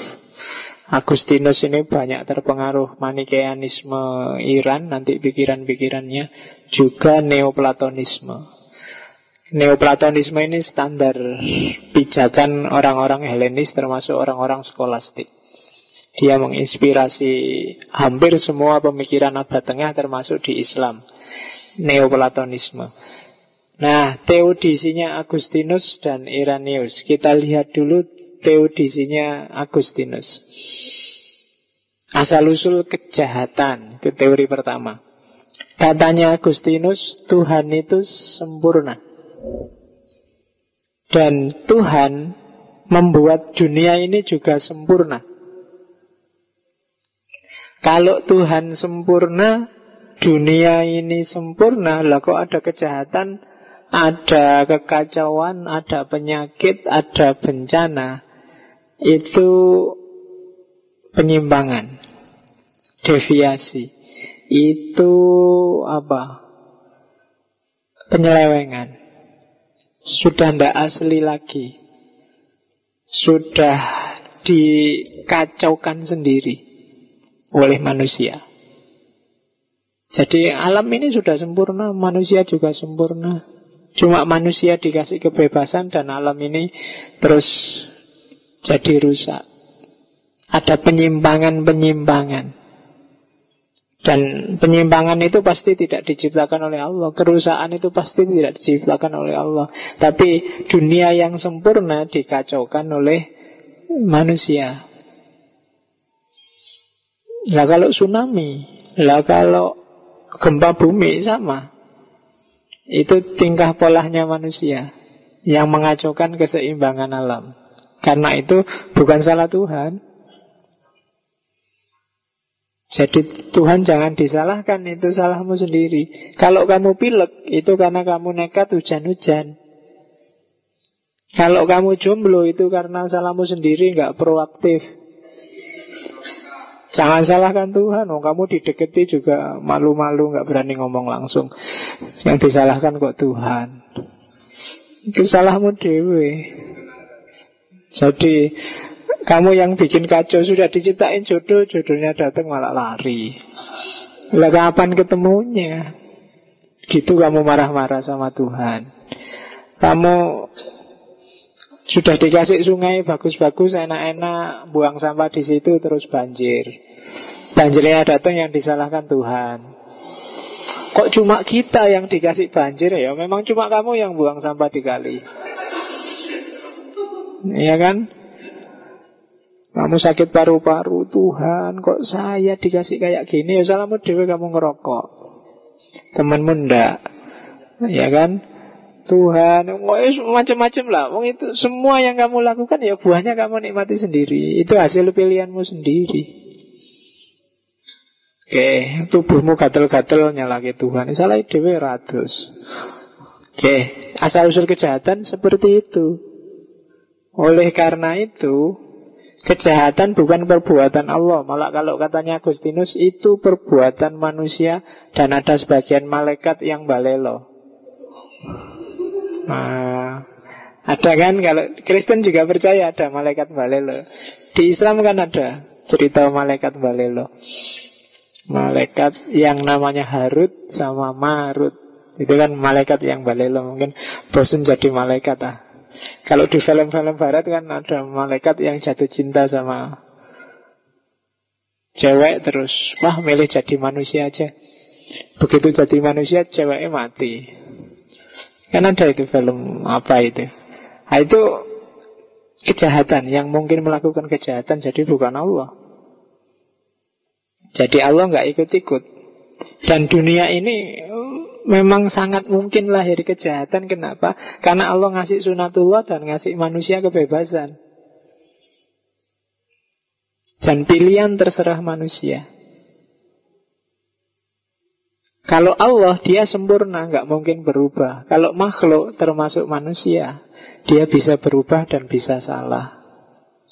Agustinus ini banyak terpengaruh Manikeanisme Iran, nanti pikiran-pikirannya juga Neoplatonisme. Neoplatonisme ini standar pijakan orang-orang Helenis termasuk orang-orang skolastik. Dia menginspirasi hampir semua pemikiran abad tengah termasuk di Islam. Neoplatonisme. Nah, teodisinya Agustinus dan Iranius. Kita lihat dulu teodisinya Agustinus. Asal-usul kejahatan, itu teori pertama. Katanya Agustinus, Tuhan itu sempurna. Dan Tuhan membuat dunia ini juga sempurna. Kalau Tuhan sempurna, dunia ini sempurna, lah kok ada kejahatan, ada kekacauan, ada penyakit, ada bencana, itu penyimpangan, deviasi, itu apa? Penyelewengan. sudah tidak asli lagi. Sudah dikacaukan sendiri oleh manusia. Jadi alam ini sudah sempurna, manusia juga sempurna. Cuma manusia dikasih kebebasan dan alam ini terus jadi rusak. Ada penyimpangan-penyimpangan. Dan penyimpangan itu pasti tidak diciptakan oleh Allah Kerusakan itu pasti tidak diciptakan oleh Allah Tapi dunia yang sempurna dikacaukan oleh manusia Lah kalau tsunami Lah kalau gempa bumi sama. Itu tingkah polahnya manusia Yang mengacaukan keseimbangan alam. Karena itu bukan salah Tuhan. Jadi Tuhan jangan disalahkan Itu salahmu sendiri. Kalau kamu pilek Itu karena kamu nekat hujan-hujan. Kalau kamu jomblo Itu karena salahmu sendiri nggak proaktif Jangan salahkan Tuhan oh, Kamu dideketi juga malu-malu nggak berani ngomong langsung Yang disalahkan kok Tuhan Itu salahmu dewe Jadi kamu yang bikin kacau sudah diciptain jodoh, jodohnya datang malah lari. Lah kapan ketemunya? Gitu kamu marah-marah sama Tuhan. Kamu sudah dikasih sungai bagus-bagus, enak-enak, buang sampah di situ terus banjir. Banjirnya datang yang disalahkan Tuhan. Kok cuma kita yang dikasih banjir ya? Memang cuma kamu yang buang sampah di kali. Iya kan? Kamu sakit paru-paru, Tuhan, kok saya dikasih kayak gini? Ya salahmu dewe kamu ngerokok. Temenmu ndak. Ya kan? Tuhan, macam-macam lah. Wong itu semua yang kamu lakukan ya buahnya kamu nikmati sendiri. Itu hasil pilihanmu sendiri. Oke, tubuhmu gatel-gatel nyalaki Tuhan. Salah dewe ratus. Oke, asal usul kejahatan seperti itu. Oleh karena itu, Kejahatan bukan perbuatan Allah Malah kalau katanya Agustinus Itu perbuatan manusia Dan ada sebagian malaikat yang balelo nah, Ada kan? Kalau Kristen juga percaya ada malaikat balelo Di Islam kan ada Cerita malaikat balelo Malaikat yang namanya Harut sama Marut. Itu kan malaikat yang balelo Mungkin bosan jadi malaikat ah. Kalau di film-film barat kan ada malaikat yang jatuh cinta sama cewek terus wah milih jadi manusia aja. Begitu jadi manusia ceweknya mati. Kan ada itu film apa itu? Nah, itu kejahatan yang mungkin melakukan kejahatan jadi bukan Allah. Jadi Allah nggak ikut-ikut. Dan dunia ini memang sangat mungkin lahir kejahatan. Kenapa? Karena Allah ngasih sunatullah dan ngasih manusia kebebasan. Dan pilihan terserah manusia. Kalau Allah dia sempurna, nggak mungkin berubah. Kalau makhluk termasuk manusia, dia bisa berubah dan bisa salah.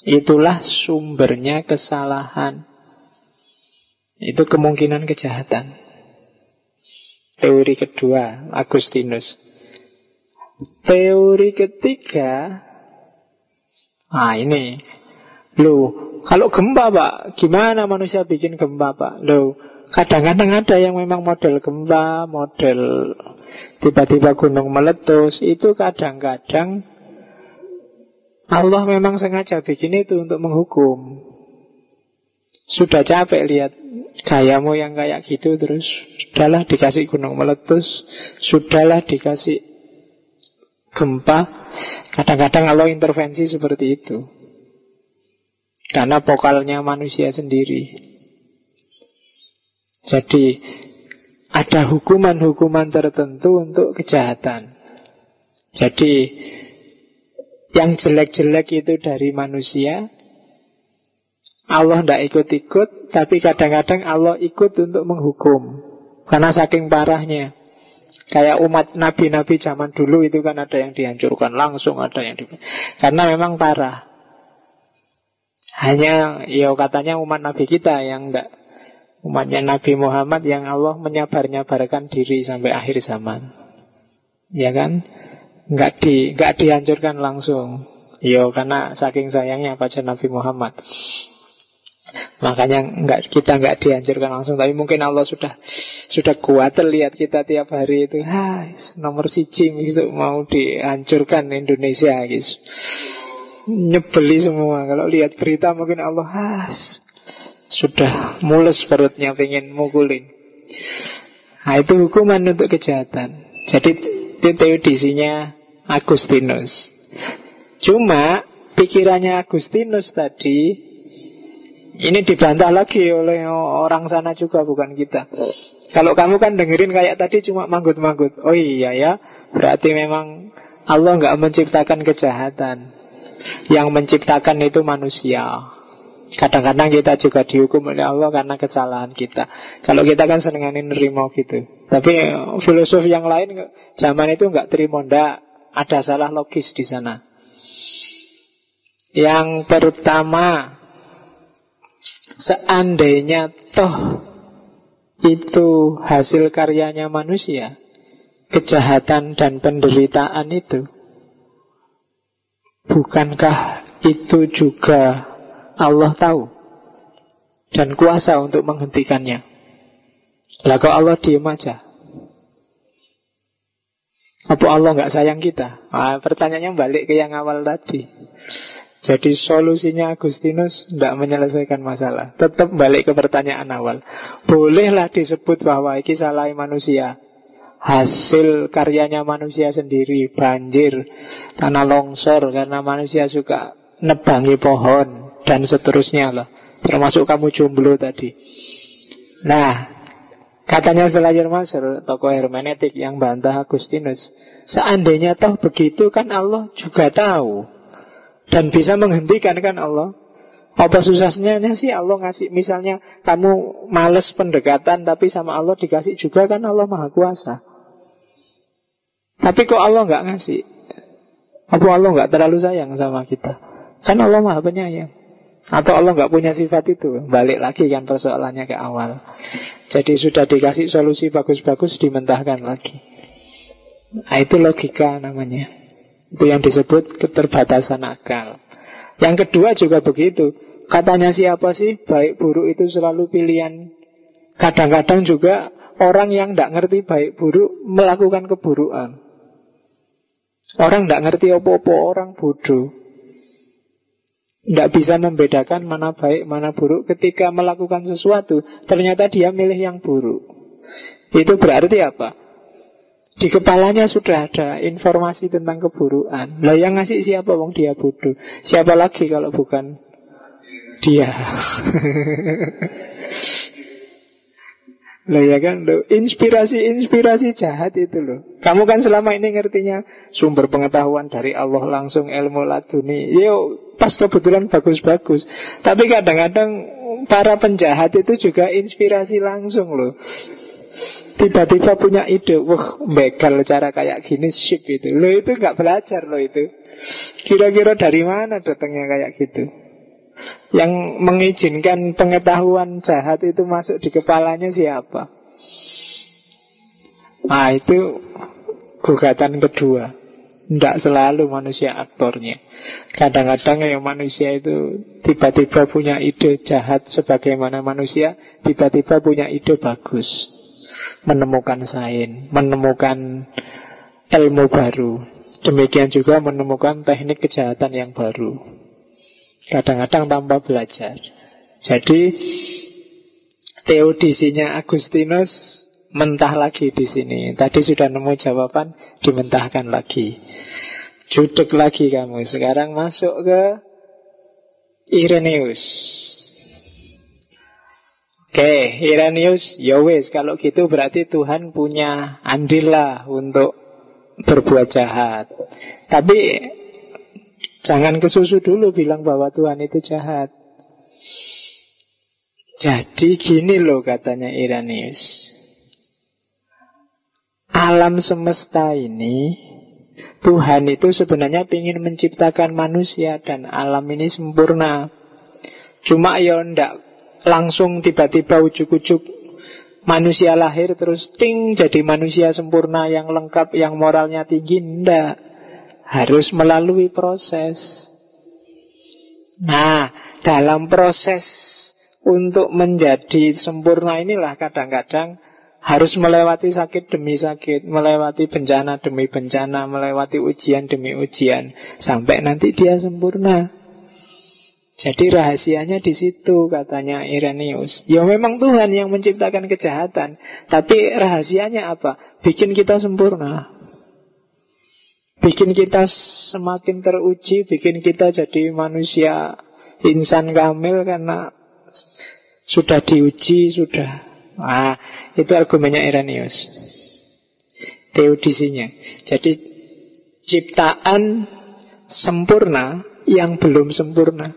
Itulah sumbernya kesalahan. Itu kemungkinan kejahatan. Teori kedua, Agustinus. Teori ketiga, ah ini, lo kalau gempa pak, gimana manusia bikin gempa pak? Lo kadang-kadang ada yang memang model gempa, model tiba-tiba gunung meletus, itu kadang-kadang Allah memang sengaja bikin itu untuk menghukum. Sudah capek lihat gayamu yang kayak gitu terus sudahlah dikasih gunung meletus, sudahlah dikasih gempa. Kadang-kadang Allah intervensi seperti itu. Karena pokalnya manusia sendiri. Jadi ada hukuman-hukuman tertentu untuk kejahatan. Jadi yang jelek-jelek itu dari manusia, Allah tidak ikut-ikut, tapi kadang-kadang Allah ikut untuk menghukum. Karena saking parahnya. Kayak umat nabi-nabi zaman dulu itu kan ada yang dihancurkan langsung, ada yang di... Karena memang parah. Hanya, ya katanya umat nabi kita yang tidak Umatnya Nabi Muhammad yang Allah menyabar-nyabarkan diri sampai akhir zaman. Ya kan? nggak di nggak dihancurkan langsung. Yo karena saking sayangnya baca Nabi Muhammad. Makanya nggak kita nggak dihancurkan langsung, tapi mungkin Allah sudah sudah kuat lihat kita tiap hari itu, ha, nomor siji gitu mau dihancurkan Indonesia gitu. Nyebeli semua kalau lihat berita mungkin Allah has sudah mulus perutnya pengen mukulin. Nah itu hukuman untuk kejahatan. Jadi itu teodisinya Agustinus. Cuma pikirannya Agustinus tadi ini dibantah lagi oleh orang sana juga bukan kita. Kalau kamu kan dengerin kayak tadi cuma manggut-manggut. Oh iya ya, berarti memang Allah nggak menciptakan kejahatan. Yang menciptakan itu manusia. Kadang-kadang kita juga dihukum oleh Allah karena kesalahan kita. Kalau kita kan senenganin nerima gitu. Tapi filosof yang lain zaman itu nggak terima ndak ada salah logis di sana. Yang pertama, seandainya toh itu hasil karyanya manusia, kejahatan dan penderitaan itu, bukankah itu juga Allah tahu dan kuasa untuk menghentikannya. Lah kok Allah diem aja? Apa Allah nggak sayang kita? Nah, pertanyaannya balik ke yang awal tadi. Jadi solusinya Agustinus tidak menyelesaikan masalah. Tetap balik ke pertanyaan awal. Bolehlah disebut bahwa ini salah manusia. Hasil karyanya manusia sendiri, banjir, tanah longsor karena manusia suka nebangi pohon, dan seterusnya lah. Termasuk kamu jomblo tadi. Nah, katanya Selayar Masr, tokoh hermeneutik yang bantah Agustinus, seandainya toh begitu kan Allah juga tahu dan bisa menghentikan kan Allah. Apa susahnya sih Allah ngasih Misalnya kamu males pendekatan Tapi sama Allah dikasih juga kan Allah maha kuasa Tapi kok Allah nggak ngasih Apa Allah nggak terlalu sayang sama kita Kan Allah maha penyayang atau Allah nggak punya sifat itu? Balik lagi kan persoalannya ke awal. Jadi sudah dikasih solusi bagus-bagus Dimentahkan lagi. Nah itu logika namanya. Itu yang disebut keterbatasan akal. Yang kedua juga begitu. Katanya siapa sih baik buruk itu selalu pilihan? Kadang-kadang juga Orang yang tidak ngerti baik buruk Melakukan keburukan. Orang tidak ngerti apa-apa Orang bodoh tidak bisa membedakan mana baik, mana buruk. Ketika melakukan sesuatu Ternyata dia milih yang buruk. Itu berarti apa? Di kepalanya sudah ada informasi tentang keburukan. Lah yang ngasih siapa? Wong dia bodoh. Siapa lagi kalau bukan dia Loh ya kan loh, inspirasi-inspirasi jahat itu loh. Kamu kan selama ini ngertinya sumber pengetahuan dari Allah langsung ilmu laduni. Yo pas kebetulan bagus-bagus. Tapi kadang-kadang para penjahat itu juga inspirasi langsung loh. Tiba-tiba punya ide, wah begal cara kayak gini sip itu. Lo itu nggak belajar lo itu. Kira-kira dari mana datangnya kayak gitu? Yang mengizinkan pengetahuan jahat itu masuk di kepalanya siapa? Nah itu gugatan kedua. Tidak selalu manusia aktornya. Kadang-kadang yang manusia itu Tiba-tiba punya ide jahat Sebagaimana manusia Tiba-tiba punya ide bagus. Menemukan sain Menemukan ilmu baru. Demikian juga menemukan teknik kejahatan yang baru Kadang-kadang tanpa belajar. Jadi teodisinya Agustinus mentah lagi di sini. Tadi sudah nemu jawaban, dimentahkan lagi. Judek lagi kamu. Sekarang masuk ke Irenaeus. Oke, Irenaeus, ya wes kalau gitu berarti Tuhan punya andil lah untuk berbuat jahat. Tapi Jangan kesusu dulu bilang bahwa Tuhan itu jahat. Jadi gini loh katanya Iranius. Alam semesta ini Tuhan itu sebenarnya ingin menciptakan manusia dan alam ini sempurna. Cuma ya ndak langsung tiba-tiba ujuk-ujuk manusia lahir terus ting jadi manusia sempurna yang lengkap yang moralnya tinggi ndak. Harus melalui proses. Nah, dalam proses untuk menjadi sempurna inilah kadang-kadang harus melewati sakit demi sakit, melewati bencana demi bencana, melewati ujian demi ujian, sampai nanti dia sempurna. Jadi rahasianya di situ katanya Irenius. Ya memang Tuhan yang menciptakan kejahatan, tapi rahasianya apa? Bikin kita sempurna. Bikin kita semakin teruji, bikin kita jadi manusia insan kamil karena sudah diuji, sudah Ah, itu argumennya Iranius. Teodisinya. Jadi ciptaan sempurna yang belum sempurna.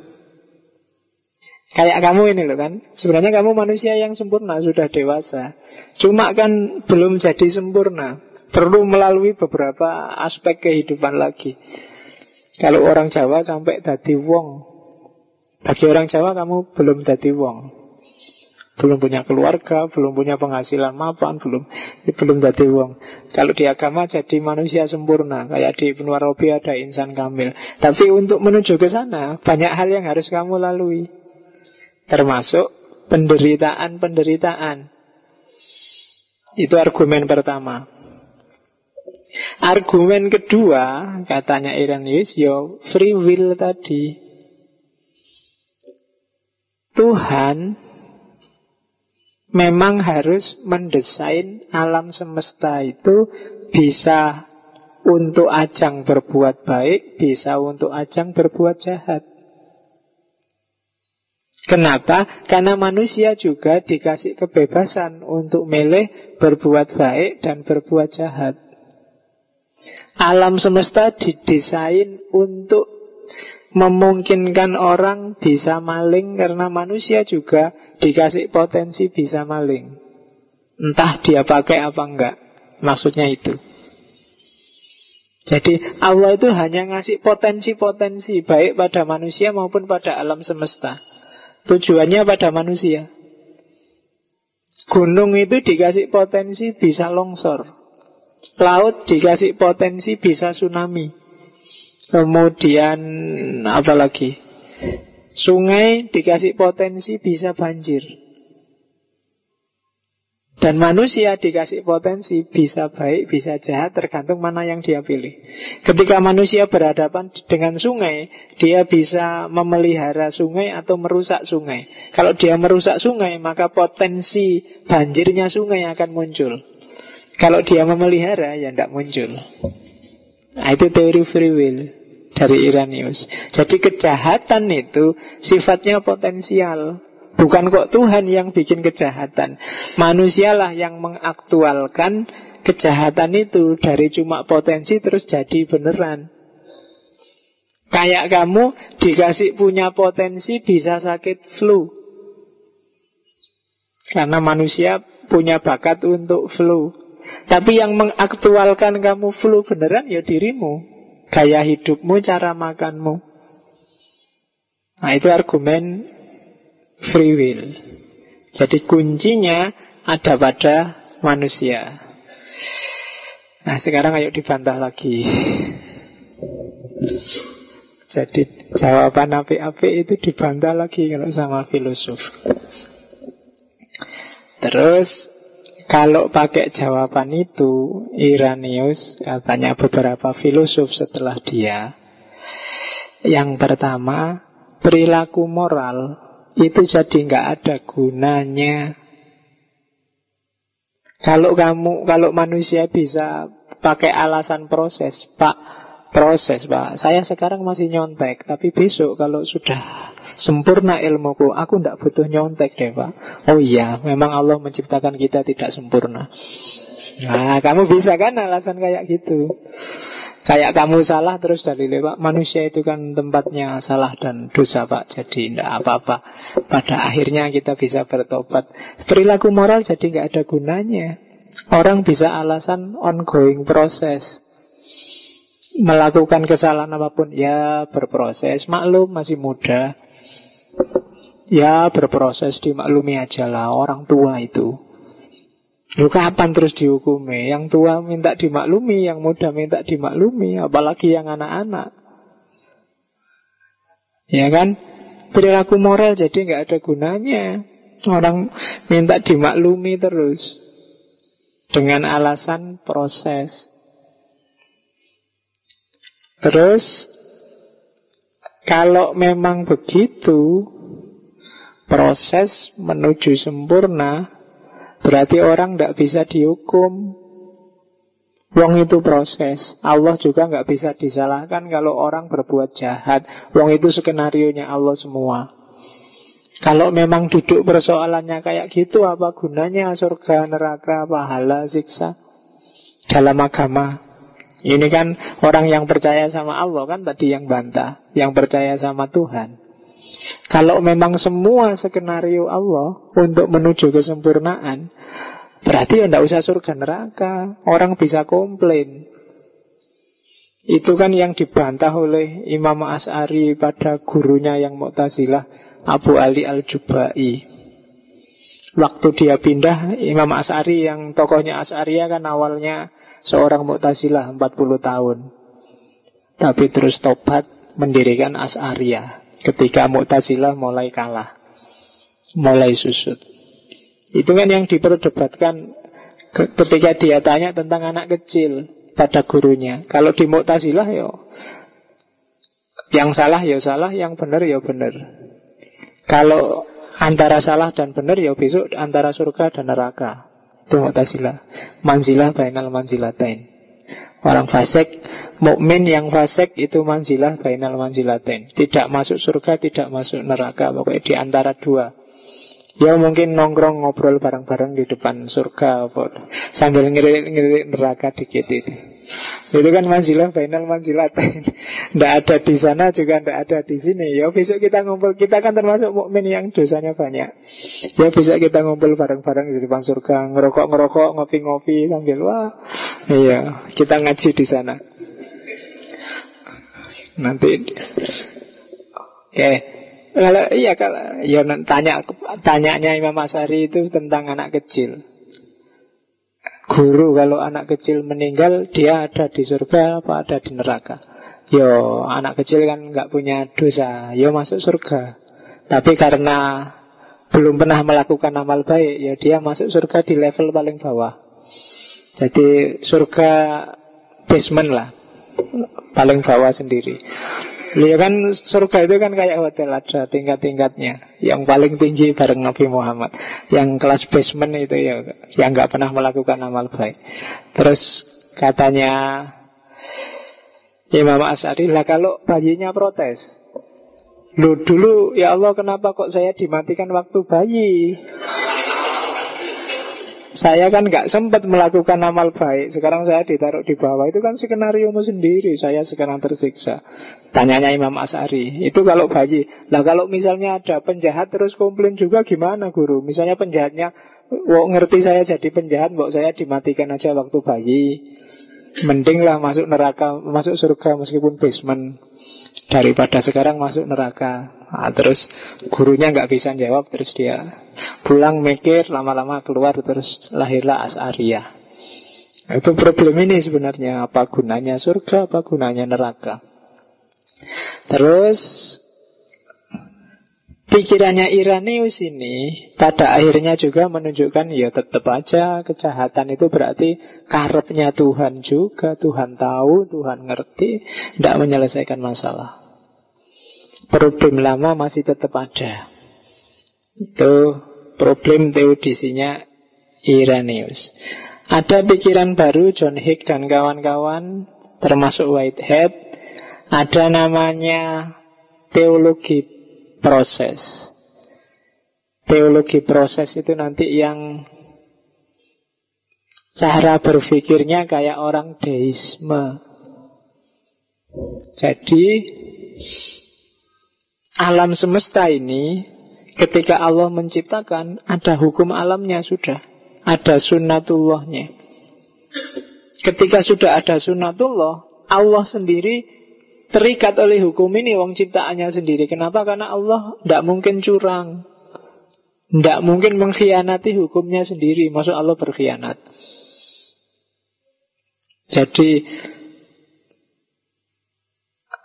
Kayak kamu ini loh kan Sebenarnya kamu manusia yang sempurna Sudah dewasa Cuma kan belum jadi sempurna Perlu melalui beberapa aspek kehidupan lagi Kalau orang Jawa sampai dadi wong Bagi orang Jawa kamu belum dadi wong belum punya keluarga, belum punya penghasilan mapan, belum belum jadi wong. Kalau di agama jadi manusia sempurna, kayak di Ibnu Arabi ada insan kamil. Tapi untuk menuju ke sana banyak hal yang harus kamu lalui. Termasuk penderitaan-penderitaan. Itu argumen pertama. Argumen kedua, katanya Iranius, yo free will tadi. Tuhan memang harus mendesain alam semesta itu bisa untuk ajang berbuat baik, bisa untuk ajang berbuat jahat. Kenapa? Karena manusia juga dikasih kebebasan untuk milih berbuat baik dan berbuat jahat. Alam semesta didesain untuk memungkinkan orang bisa maling karena manusia juga dikasih potensi bisa maling. Entah dia pakai apa enggak. Maksudnya itu. Jadi Allah itu hanya ngasih potensi-potensi baik pada manusia maupun pada alam semesta. Tujuannya pada manusia. Gunung itu dikasih potensi bisa longsor. Laut dikasih potensi bisa tsunami. Kemudian apa lagi? Sungai dikasih potensi bisa banjir. Dan manusia dikasih potensi bisa baik, bisa jahat, tergantung mana yang dia pilih. Ketika manusia berhadapan dengan sungai, dia bisa memelihara sungai atau merusak sungai. Kalau dia merusak sungai, maka potensi banjirnya sungai akan muncul. Kalau dia memelihara, ya tidak muncul. Nah, itu teori free will dari Iranius. Jadi kejahatan itu sifatnya potensial. Bukan kok Tuhan yang bikin kejahatan. Manusialah yang mengaktualkan kejahatan itu dari cuma potensi terus jadi beneran. Kayak kamu dikasih punya potensi bisa sakit flu. Karena manusia punya bakat untuk flu. Tapi yang mengaktualkan kamu flu beneran ya dirimu. Gaya hidupmu, cara makanmu. Nah itu argumen free will. Jadi kuncinya ada pada manusia. Nah sekarang ayo dibantah lagi. Jadi jawaban api-api itu dibantah lagi kalau sama filosof. Terus kalau pakai jawaban itu, Iranius katanya beberapa filosof setelah dia, yang pertama, perilaku moral itu jadi nggak ada gunanya. Kalau kamu, kalau manusia bisa pakai alasan proses, Pak, proses, Pak. Saya sekarang masih nyontek, tapi besok kalau sudah Sempurna ilmuku Aku tidak butuh nyontek deh pak. Oh iya memang Allah menciptakan kita tidak sempurna. Nah kamu bisa kan alasan kayak gitu? Kayak kamu salah terus dari Pak. Manusia itu kan tempatnya salah dan dosa Pak. Jadi tidak apa-apa. Pada akhirnya kita bisa bertobat. Perilaku moral jadi nggak ada gunanya. Orang bisa alasan ongoing proses Melakukan kesalahan apa pun Ya berproses Maklum masih muda Ya berproses dimaklumi aja lah orang tua itu Lu kapan terus dihukumi? Yang tua minta dimaklumi, yang muda minta dimaklumi, apalagi yang anak-anak. Ya kan? Perilaku moral jadi nggak ada gunanya. Orang minta dimaklumi terus dengan alasan proses. Terus kalau memang begitu proses menuju sempurna berarti orang tidak bisa dihukum. Wong itu proses. Allah juga nggak bisa disalahkan kalau orang berbuat jahat. Wong itu skenario nya Allah semua. Kalau memang duduk persoalannya kayak gitu, apa gunanya surga, neraka, pahala, siksa dalam agama? Ini kan orang yang percaya sama Allah kan tadi yang bantah, yang percaya sama Tuhan. Kalau memang semua skenario Allah untuk menuju kesempurnaan, berarti ya tidak usah surga neraka. Orang bisa komplain. Itu kan yang dibantah oleh Imam As'ari pada gurunya yang Mu'tazilah Abu Ali Al-Jubai Waktu dia pindah Imam As'ari yang tokohnya As'aria kan awalnya seorang Mu'tazilah 40 tahun Tapi terus tobat mendirikan As'aria Ketika Mu'tazilah mulai kalah Mulai susut Itu kan yang diperdebatkan Ketika dia tanya tentang anak kecil pada gurunya. Kalau di Mu'tazilah ya yang salah ya salah, yang benar ya benar. Kalau antara salah dan benar ya besok antara surga dan neraka. Itu Mu'tazilah. Manzilah bainal manzilatain. Orang fasik, mukmin yang fasik itu manzilah bainal manzilatain. Tidak masuk surga, tidak masuk neraka. Pokoknya di antara dua. Ya mungkin nongkrong ngobrol bareng-bareng di depan surga apa, Sambil ngelirik-ngelirik neraka dikit itu Itu kan manjilah final manjilah Tidak ada di sana juga tidak ada di sini Ya besok kita ngumpul Kita kan termasuk mukmin yang dosanya banyak Ya bisa kita ngumpul bareng-bareng di depan surga Ngerokok-ngerokok, ngopi-ngopi Sambil wah Iya, kita ngaji di sana Nanti Oke okay. Kalau iya kalau ya tanya tanyanya Imam Asari itu tentang anak kecil. Guru kalau anak kecil meninggal dia ada di surga apa ada di neraka? Yo anak kecil kan nggak punya dosa, yo masuk surga. Tapi karena belum pernah melakukan amal baik, ya dia masuk surga di level paling bawah. Jadi surga basement lah, paling bawah sendiri. Ya kan surga itu kan kayak hotel ada tingkat-tingkatnya. Yang paling tinggi bareng Nabi Muhammad. Yang kelas basement itu ya yang nggak pernah melakukan amal baik. Terus katanya Imam As'ari lah kalau bayinya protes. Lu dulu ya Allah kenapa kok saya dimatikan waktu bayi? Saya kan nggak sempat melakukan amal baik. Sekarang saya ditaruh di bawah. Itu kan skenario sendiri. Saya sekarang tersiksa. Tanyanya Imam As'ari Itu kalau bayi. Lah kalau misalnya ada penjahat terus komplain juga gimana guru? Misalnya penjahatnya Wok ngerti saya jadi penjahat Wok saya dimatikan aja waktu bayi. Mending lah masuk neraka Masuk surga meskipun basement Daripada sekarang masuk neraka. Nah, Terus gurunya nggak bisa jawab Terus dia pulang mikir Lama-lama keluar terus lahirlah As'ariyah Itu problem ini sebenarnya. Apa gunanya surga, apa gunanya neraka? Terus Pikirannya Iranius ini pada akhirnya juga menunjukkan ya tetap aja kejahatan itu berarti karepnya Tuhan juga. Tuhan tahu, Tuhan ngerti, tidak menyelesaikan masalah. Problem lama masih tetap ada. Itu problem teodisinya Iranius. Ada pikiran baru John Hick dan kawan-kawan termasuk Whitehead. Ada namanya teologi proses. Teologi proses itu nanti yang cara berpikirnya kayak orang deisme. Jadi alam semesta ini ketika Allah menciptakan ada hukum alamnya sudah, ada sunnatullahnya. Ketika sudah ada sunnatullah, Allah sendiri terikat oleh hukum ini wong ciptaannya sendiri. Kenapa? Karena Allah tidak mungkin curang. Tidak mungkin mengkhianati hukumnya sendiri Masuk Allah berkhianat Jadi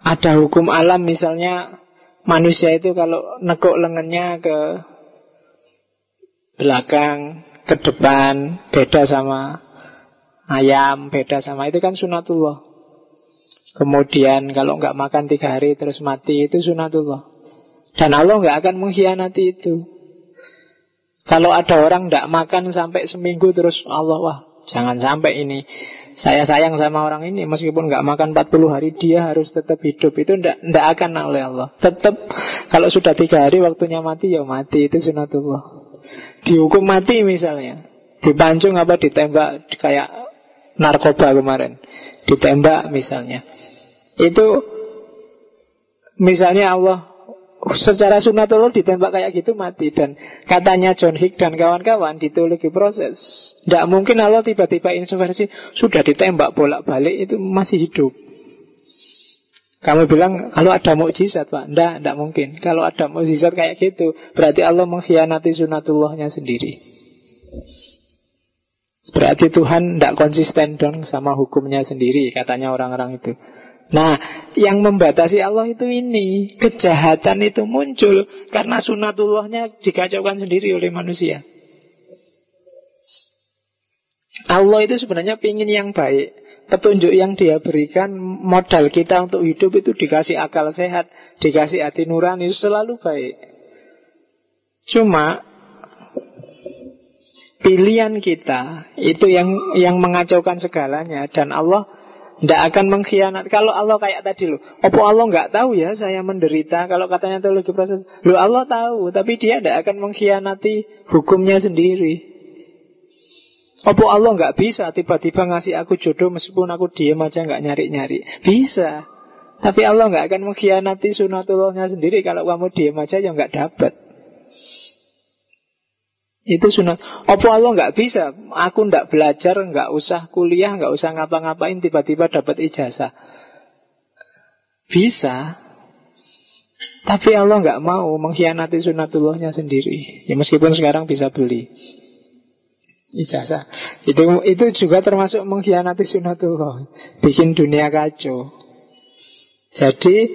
Ada hukum alam misalnya Manusia itu kalau neguk lengannya ke belakang, ke depan, beda sama ayam, beda sama itu kan sunatullah. Kemudian kalau nggak makan tiga hari terus mati itu sunatullah. Dan Allah nggak akan mengkhianati itu. Kalau ada orang tidak makan sampai seminggu terus Allah wah jangan sampai ini saya sayang sama orang ini meskipun nggak makan 40 hari dia harus tetap hidup itu tidak tidak akan oleh Allah. Tetap kalau sudah tiga hari waktunya mati ya mati itu sunatullah. Dihukum mati misalnya dipancung apa ditembak kayak narkoba kemarin ditembak misalnya. Itu misalnya Allah secara sunatullah ditembak kayak gitu mati. Dan katanya John Hick dan kawan-kawan di teologi proses. Tidak mungkin Allah tiba-tiba insuversi sudah ditembak bolak-balik itu masih hidup. Kamu bilang kalau ada mukjizat pak? Tidak, tidak mungkin. Kalau ada mukjizat kayak gitu Berarti Allah mengkhianati sunatullahnya sendiri Berarti Tuhan tidak konsisten dong sama hukumnya sendiri Katanya orang-orang itu. Nah, yang membatasi Allah itu ini Kejahatan itu muncul Karena sunatullahnya dikacaukan sendiri oleh manusia. Allah itu sebenarnya ingin yang baik Petunjuk yang dia berikan Modal kita untuk hidup itu Dikasih akal sehat Dikasih hati nurani selalu baik. Cuma Pilihan kita Itu yang yang mengacaukan segalanya Dan Allah tidak akan mengkhianat. Kalau Allah kayak tadi loh. Apa Allah nggak tahu ya saya menderita? Kalau katanya teologi proses. Loh Allah tahu. Tapi dia tidak akan mengkhianati hukumnya sendiri. Apa Allah nggak bisa tiba-tiba ngasih aku jodoh meskipun aku diem aja nggak nyari-nyari? Bisa. Tapi Allah nggak akan mengkhianati sunatullahnya sendiri kalau kamu diem aja ya nggak dapat. Itu sunat. Apa Allah nggak bisa? Aku nggak belajar, nggak usah kuliah, nggak usah ngapa-ngapain, tiba-tiba dapat ijazah. Bisa. Tapi Allah nggak mau mengkhianati sunatullahnya sendiri. Ya meskipun sekarang bisa beli ijazah. Itu itu juga termasuk mengkhianati sunatullah. Bikin dunia kacau. Jadi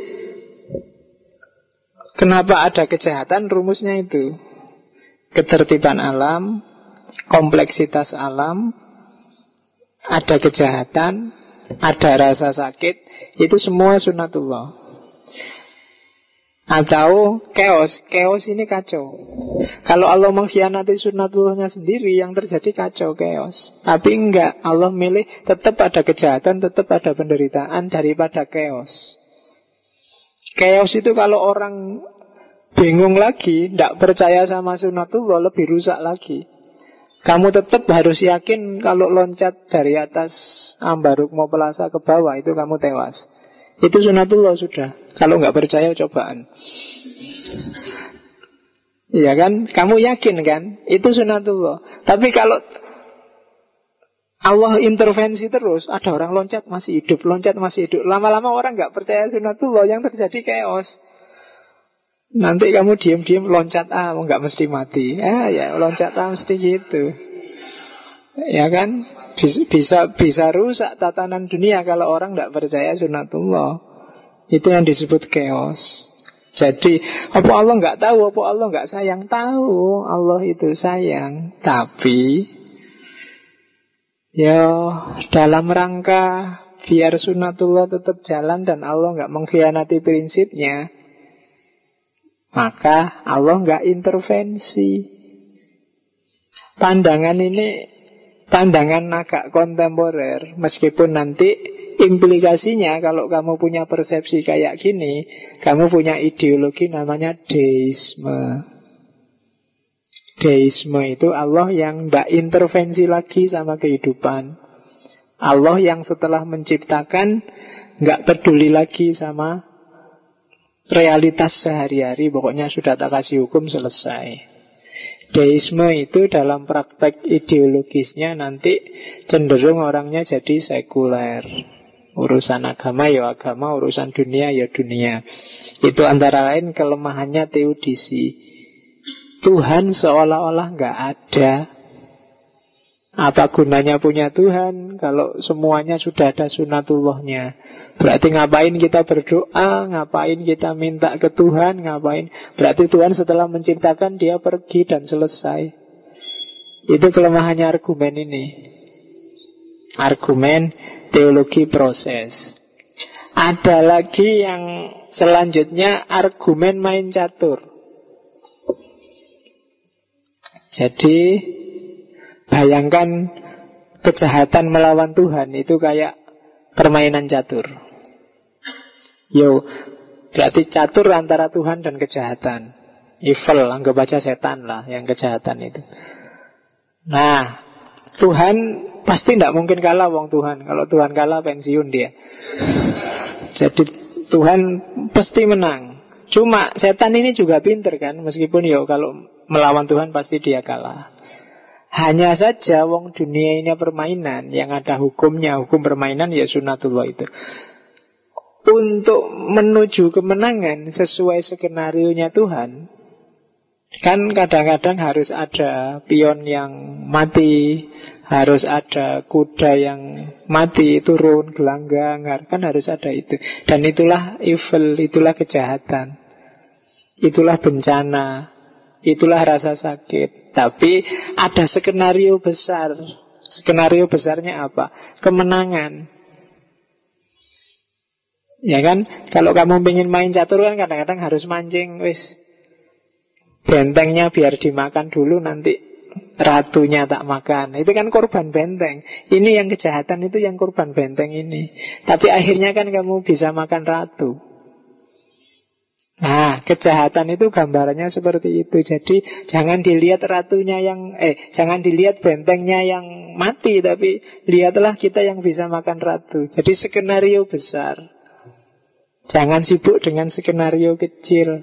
kenapa ada kejahatan? Rumusnya itu ketertiban alam, kompleksitas alam, ada kejahatan, ada rasa sakit, itu semua sunatullah. Atau chaos, chaos ini kacau. Kalau Allah mengkhianati sunatullahnya sendiri, yang terjadi kacau, chaos. Tapi enggak, Allah milih tetap ada kejahatan, tetap ada penderitaan daripada chaos. Chaos itu kalau orang bingung lagi, tidak percaya sama sunatullah, lebih rusak lagi. Kamu tetap harus yakin kalau loncat dari atas ambaruk mau pelasa ke bawah itu kamu tewas. Itu sunatullah sudah. Kalau nggak percaya cobaan. Iya kan? Kamu yakin kan? Itu sunatullah. Tapi kalau Allah intervensi terus, ada orang loncat masih hidup, loncat masih hidup. Lama-lama orang nggak percaya sunatullah, yang terjadi chaos. Nanti kamu diam-diam loncat ah, nggak mesti mati. Ah ya loncat ah mesti gitu. Ya kan? Bisa, bisa rusak tatanan dunia kalau orang tidak percaya sunatullah. Itu yang disebut chaos. Jadi apa Allah nggak tahu, apa Allah nggak sayang tahu, Allah itu sayang. Tapi ya dalam rangka biar sunatullah tetap jalan dan Allah nggak mengkhianati prinsipnya, maka Allah nggak intervensi. Pandangan ini pandangan agak kontemporer, meskipun nanti implikasinya kalau kamu punya persepsi kayak gini, kamu punya ideologi namanya deisme. Deisme itu Allah yang tidak intervensi lagi sama kehidupan. Allah yang setelah menciptakan nggak peduli lagi sama realitas sehari-hari pokoknya sudah tak kasih hukum selesai. Deisme itu dalam praktek ideologisnya nanti cenderung orangnya jadi sekuler. Urusan agama ya agama, urusan dunia ya dunia. Itu antara lain kelemahannya teodisi. Tuhan seolah-olah nggak ada. Apa gunanya punya Tuhan kalau semuanya sudah ada sunatullahnya? Berarti ngapain kita berdoa, ngapain kita minta ke Tuhan, ngapain? Berarti Tuhan setelah menciptakan dia pergi dan selesai. Itu kelemahannya argumen ini. Argumen teologi proses. Ada lagi yang selanjutnya argumen main catur. Jadi bayangkan kejahatan melawan Tuhan itu kayak permainan catur. Yo, berarti catur antara Tuhan dan kejahatan. Evil, anggap aja setan lah yang kejahatan itu. Nah, Tuhan pasti tidak mungkin kalah wong Tuhan. Kalau Tuhan kalah pensiun dia. Jadi Tuhan pasti menang. Cuma setan ini juga pinter kan, meskipun yo kalau melawan Tuhan pasti dia kalah. Hanya saja wong dunia ini permainan yang ada hukumnya, hukum permainan ya sunatullah itu. Untuk menuju kemenangan sesuai skenario nya Tuhan, Kan kadang-kadang harus ada pion yang mati, harus ada kuda yang mati, turun, gelanggang, kan harus ada itu. Dan itulah evil, itulah kejahatan. Itulah bencana, itulah rasa sakit. Tapi ada skenario besar. Skenario besarnya apa? Kemenangan. Ya kan? Kalau kamu ingin main catur kan kadang-kadang harus mancing, wis Bentengnya biar dimakan dulu nanti ratunya tak makan. Itu kan korban benteng. Ini yang kejahatan itu yang korban benteng ini. Tapi akhirnya kan kamu bisa makan ratu. Nah, kejahatan itu gambarannya seperti itu. Jadi jangan dilihat ratunya yang eh jangan dilihat bentengnya yang mati, tapi lihatlah kita yang bisa makan ratu. Jadi skenario besar. Jangan sibuk dengan skenario kecil.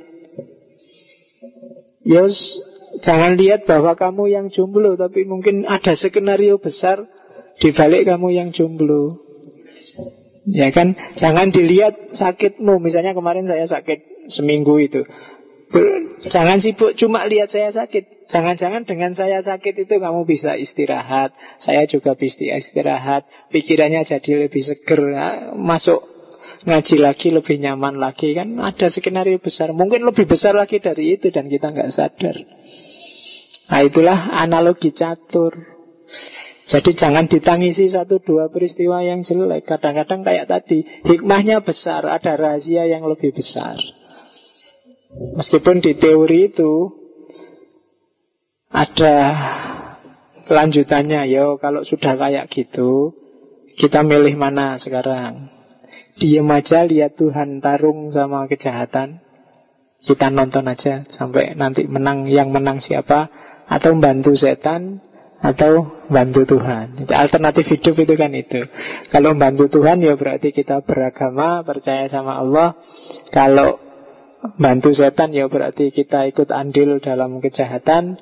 Yos, jangan lihat bahwa kamu yang jomblo, tapi mungkin ada skenario besar di balik kamu yang jomblo. Ya kan, jangan dilihat sakitmu. Misalnya kemarin saya sakit seminggu itu. Jangan sibuk cuma lihat saya sakit. Jangan-jangan dengan saya sakit itu kamu bisa istirahat. Saya juga bisa istirahat. Pikirannya jadi lebih seger. Ya, masuk ngaji lagi lebih nyaman lagi kan ada skenario besar mungkin lebih besar lagi dari itu dan kita nggak sadar nah itulah analogi catur jadi jangan ditangisi satu dua peristiwa yang jelek kadang-kadang kayak tadi hikmahnya besar ada rahasia yang lebih besar meskipun di teori itu ada kelanjutannya yo kalau sudah kayak gitu kita milih mana sekarang? Diam aja lihat Tuhan tarung sama kejahatan. Kita nonton aja Sampai nanti menang Yang menang siapa Atau bantu setan Atau bantu Tuhan. Alternatif hidup itu kan itu. Kalau bantu Tuhan ya berarti kita beragama Percaya sama Allah. Kalau bantu setan ya berarti kita ikut andil dalam kejahatan.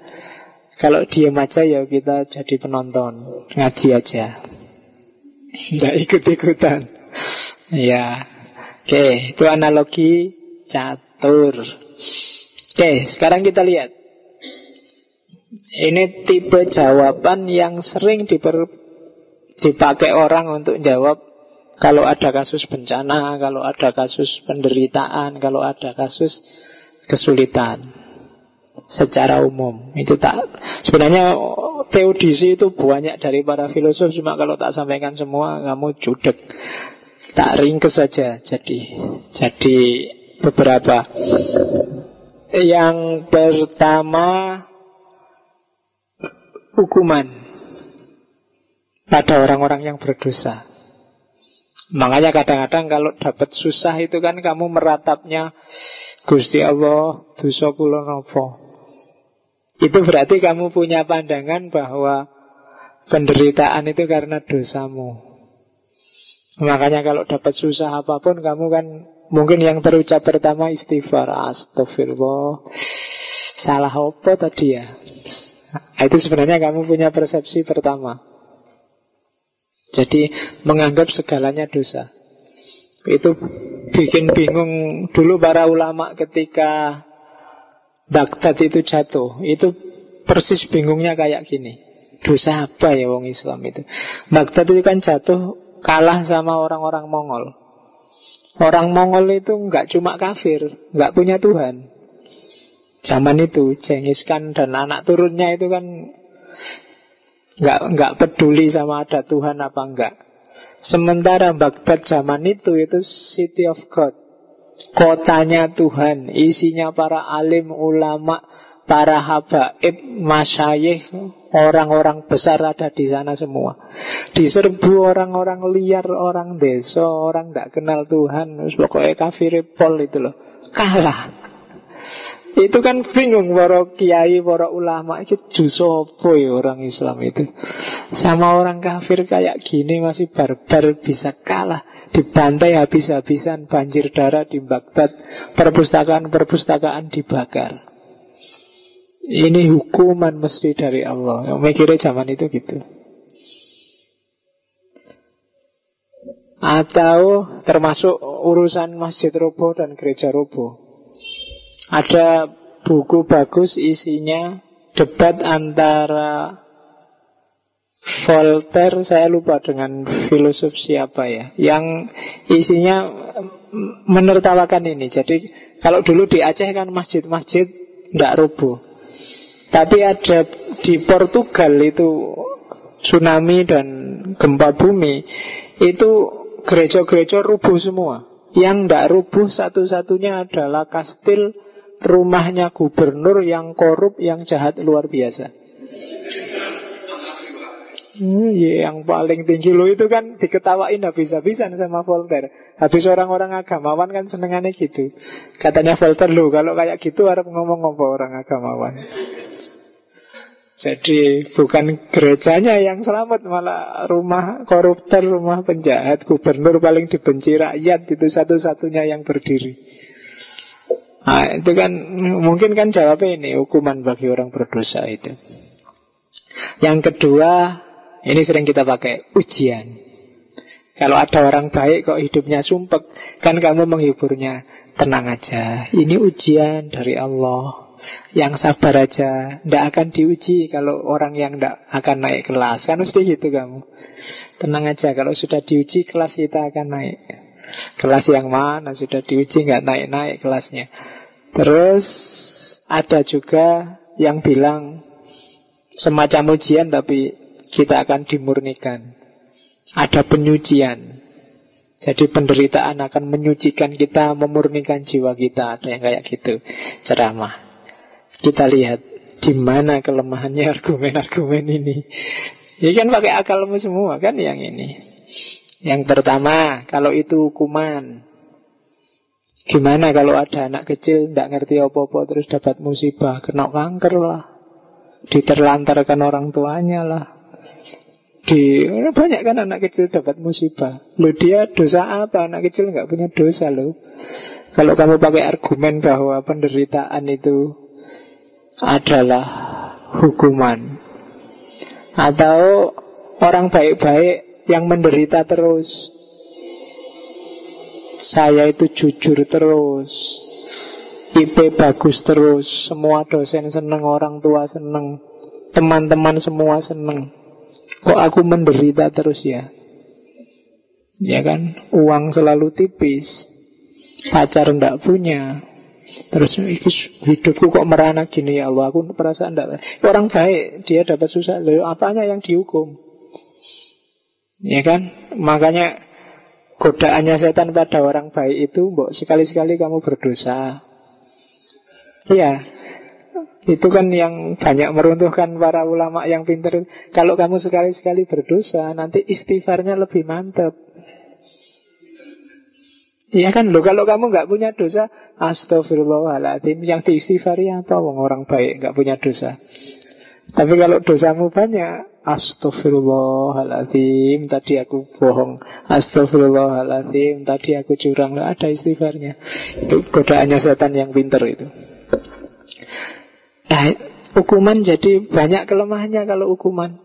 Kalau diam aja ya kita jadi penonton. Ngaji aja. Tidak ikut-ikutan. Ya, oke, itu analogi catur. Oke, sekarang kita lihat. Ini tipe jawaban yang sering diper, dipakai orang untuk jawab kalau ada kasus bencana, kalau ada kasus penderitaan, kalau ada kasus kesulitan secara umum. Itu tak sebenarnya teodisi itu banyak dari para filosof cuma kalau tak sampaikan semua kamu judek. Tak ringkes saja jadi jadi beberapa. Yang pertama hukuman pada orang-orang yang berdosa. Makanya kadang-kadang kalau dapat susah itu kan kamu meratapnya Gusti Allah dosa kula napa. Itu berarti kamu punya pandangan bahwa penderitaan itu karena dosamu. Makanya kalau dapat susah apa pun kamu kan mungkin yang terucap pertama istighfar astagfirullah. Salah apa tadi ya? Itu sebenarnya kamu punya persepsi pertama. Jadi menganggap segalanya dosa. Itu bikin bingung dulu para ulama ketika Baghdad itu jatuh. Itu persis bingungnya kayak gini. Dosa apa ya wong Islam itu? Baghdad itu kan jatuh Kalah sama orang-orang Mongol. Orang Mongol itu nggak cuma kafir nggak punya Tuhan. Zaman itu Genghis Khan dan anak turunnya itu kan nggak nggak peduli sama ada Tuhan apa enggak. Sementara Baghdad zaman itu itu city of God, kotanya Tuhan, isinya para alim ulama, para habaib, masyayikh, orang-orang besar ada di sana semua. Diserbu orang-orang liar, orang desa, orang tidak kenal Tuhan, pokoknya kafir pol itu loh, kalah. Itu kan bingung para kiai, para ulama itu jusopo ya orang Islam itu. Sama orang kafir kayak gini masih barbar bisa kalah. Dibantai habis-habisan banjir darah di Baghdad. Perpustakaan-perpustakaan dibakar. Ini hukuman mesti dari Allah. Yang mikirnya zaman itu gitu. Atau termasuk urusan masjid roboh dan gereja roboh. Ada buku bagus isinya debat antara Voltaire, saya lupa dengan filosof siapa ya, yang isinya menertawakan ini. Jadi kalau dulu di Aceh kan masjid-masjid tidak rubuh. Tapi ada di Portugal itu tsunami dan gempa bumi itu gereja-gereja rubuh semua. Yang tidak rubuh satu-satunya adalah kastil rumahnya gubernur yang korup, yang jahat luar biasa. Hmm, ya, yang paling tinggi lo itu kan diketawain habis-habisan sama Voltaire. Habis orang-orang agamawan kan senengannya gitu. Katanya Voltaire lo kalau kayak gitu harap ngomong ngomong orang agamawan. Jadi bukan gerejanya yang selamat malah rumah koruptor, rumah penjahat, gubernur paling dibenci rakyat itu satu-satunya yang berdiri. Nah, itu kan mungkin kan jawabnya ini hukuman bagi orang berdosa itu. Yang kedua, ini sering kita pakai ujian. Kalau ada orang baik kok hidupnya sumpek, kan kamu menghiburnya. Tenang aja, ini ujian dari Allah. Yang sabar aja, tidak akan diuji kalau orang yang tidak akan naik kelas. Kan mesti gitu kamu. Tenang aja, kalau sudah diuji kelas kita akan naik. Kelas yang mana sudah diuji nggak naik-naik kelasnya. Terus ada juga yang bilang semacam ujian tapi kita akan dimurnikan. Ada penyucian. Jadi penderitaan akan menyucikan kita, memurnikan jiwa kita. Ada yang kayak gitu ceramah. Kita lihat di mana kelemahannya argumen-argumen ini. Ini kan pakai akalmu semua kan yang ini. Yang pertama, kalau itu hukuman. Gimana kalau ada anak kecil tidak ngerti apa-apa terus dapat musibah, kena kanker lah. Diterlantarkan orang tuanya lah. Di banyak kan anak kecil dapat musibah. Lo dia dosa apa? Anak kecil nggak punya dosa lo. Kalau kamu pakai argumen bahwa penderitaan itu adalah hukuman atau orang baik-baik yang menderita terus. Saya itu jujur terus. IP bagus terus, semua dosen seneng, orang tua seneng, teman-teman semua seneng. Kok aku menderita terus ya? Ya kan, uang selalu tipis, pacar ndak punya, Terus hidupku kok merana gini ya Allah Aku perasaan enggak Orang baik dia dapat susah Lalu apanya yang dihukum Ya kan? Makanya godaannya setan pada orang baik itu mbok sekali-sekali kamu berdosa. Iya. Itu kan yang banyak meruntuhkan para ulama yang pinter. Kalau kamu sekali-sekali berdosa, nanti istighfarnya lebih mantap. Iya kan lo kalau kamu nggak punya dosa, astagfirullahaladzim. Yang diistighfari apa? Orang baik nggak punya dosa. Tapi kalau dosamu banyak, Astaghfirullahaladzim. Tadi aku bohong. Astaghfirullahaladzim. Tadi aku curang. Ada istighfarnya. Itu godaannya setan yang pinter itu. Nah Hukuman jadi banyak kelemahannya Kalau hukuman.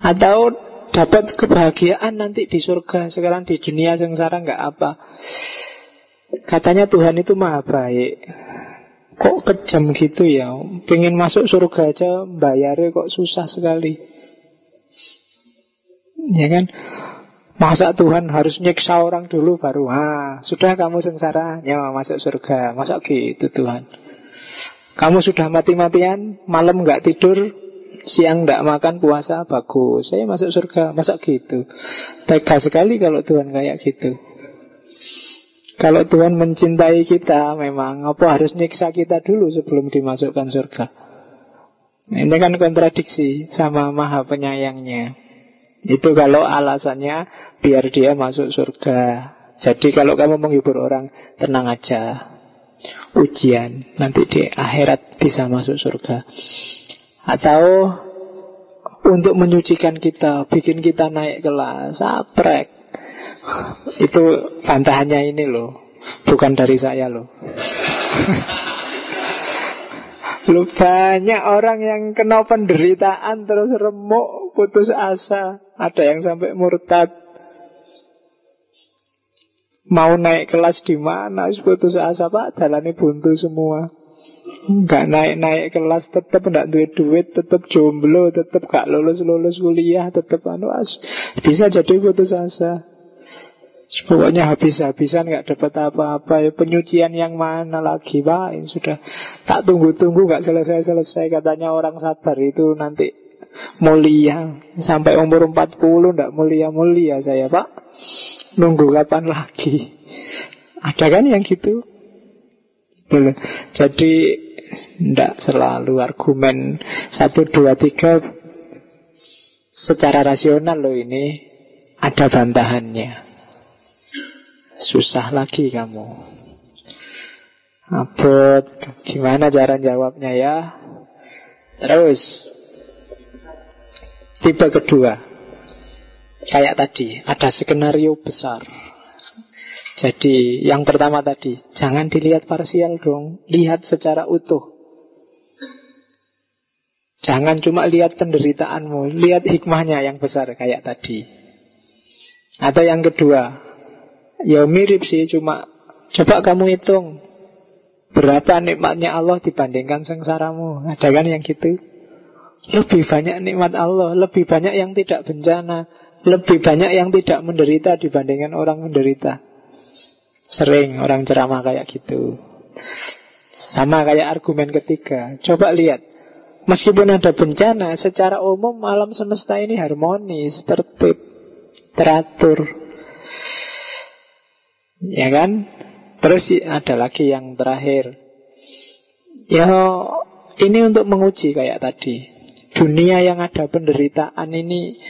Atau dapat kebahagiaan nanti di surga. Sekarang di dunia sengsara nggak apa. Katanya Tuhan itu maha baik kok kejam gitu ya? Pengen masuk surga aja bayarnya kok susah sekali. Ya kan? Masa Tuhan harus nyiksa orang dulu baru ah sudah kamu sengsara ya masuk surga. Masa gitu Tuhan? Kamu sudah mati-matian malam nggak tidur siang nggak makan puasa bagus. Saya masuk surga masa gitu? Tega sekali kalau Tuhan kayak gitu kalau Tuhan mencintai kita memang apa harus nyiksa kita dulu sebelum dimasukkan surga ini kan kontradiksi sama maha penyayangnya itu kalau alasannya biar dia masuk surga. Jadi kalau kamu menghibur orang, tenang aja. Ujian, nanti di akhirat bisa masuk surga. Atau untuk menyucikan kita, bikin kita naik kelas, saprek. Itu bantahannya ini loh, bukan dari saya loh. Lu banyak orang yang kena penderitaan terus remuk, putus asa. Ada yang sampai murtad. Mau naik kelas di mana? Putus asa pak, jalannya buntu semua. Enggak naik-naik kelas, tetap enggak duit duit, tetap jomblo, tetap gak lulus lulus kuliah, tetap anu as bisa jadi putus asa. Pokoknya habis-habisan nggak dapat apa-apa. Ya penyucian yang mana lagi pak? Ini sudah tak tunggu-tunggu nggak selesai-selesai. Katanya orang sabar itu nanti mulia. Sampai umur 40 nggak mulia-mulia saya pak. Nunggu kapan lagi? Ada kan yang gitu? Belum. jadi tidak selalu argumen satu dua tiga. Secara rasional loh ini ada bantahannya Susah lagi kamu. Abot Gimana cara jawabnya ya? Terus Tipe kedua. Kayak tadi Ada skenario besar. Jadi yang pertama tadi Jangan dilihat parsial dong Lihat secara utuh. Jangan cuma lihat penderitaanmu Lihat hikmahnya yang besar kayak tadi. Atau yang kedua Ya mirip sih cuma Coba kamu hitung. Berapa nikmatnya Allah dibandingkan sengsaramu? Ada kan yang gitu? Lebih banyak nikmat Allah Lebih banyak yang tidak bencana Lebih banyak yang tidak menderita Dibandingkan orang menderita. Sering orang ceramah kayak gitu. Sama kayak argumen ketiga. Coba lihat Meskipun ada bencana Secara umum alam semesta ini harmonis Tertib Teratur Ya kan? Terus ada lagi yang terakhir. Ya ini untuk menguji kayak tadi. Dunia yang ada penderitaan ini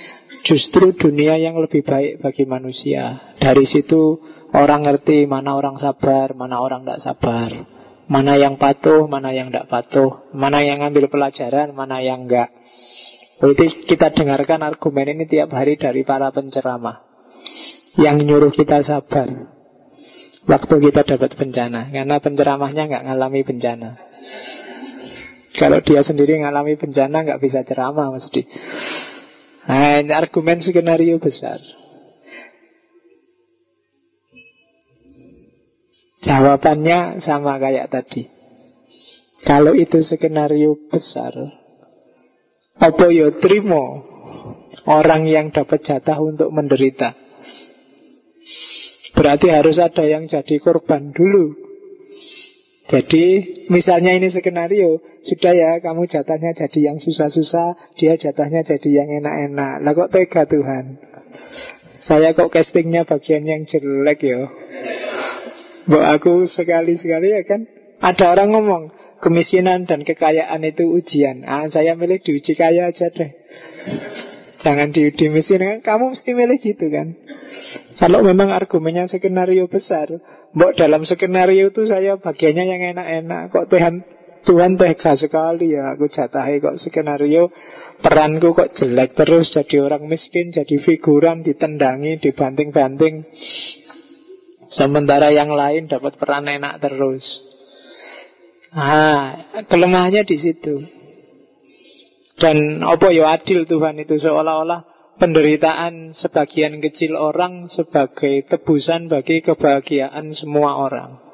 justru dunia yang lebih baik bagi manusia. Dari situ orang ngerti mana orang sabar, mana orang tidak sabar. Mana yang patuh, mana yang tidak patuh. Mana yang ngambil pelajaran, mana yang enggak. Berarti kita dengarkan argumen ini tiap hari dari para penceramah. Yang nyuruh kita sabar waktu kita dapat bencana karena penceramahnya nggak ngalami bencana. Kalau dia sendiri ngalami bencana nggak bisa ceramah mesti. Nah ini argumen skenario besar. Jawabannya sama kayak tadi. Kalau itu skenario besar apa yo trimo orang yang dapat jatah untuk menderita Berarti harus ada yang jadi korban dulu. Jadi misalnya ini skenario Sudah ya kamu jatahnya jadi yang susah-susah Dia jatahnya jadi yang enak-enak. Lah kok tega Tuhan? Saya kok castingnya bagian yang jelek ya. Bu aku sekali-sekali ya kan? Ada orang ngomong Kemiskinan dan kekayaan itu ujian. Ah, Saya milih diuji kaya aja deh Jangan diuji miskin Kamu mesti milih gitu kan kalau memang argumennya skenario besar, mbok dalam skenario itu saya bagiannya yang enak-enak. Kok Tuhan Tuhan tega sekali ya aku jatahi kok skenario peranku kok jelek terus jadi orang miskin, jadi figuran ditendangi, dibanting-banting. Sementara yang lain dapat peran enak terus. Ah, kelemahannya di situ. Dan apa ya adil Tuhan itu? Seolah-olah penderitaan sebagian kecil orang sebagai tebusan bagi kebahagiaan semua orang.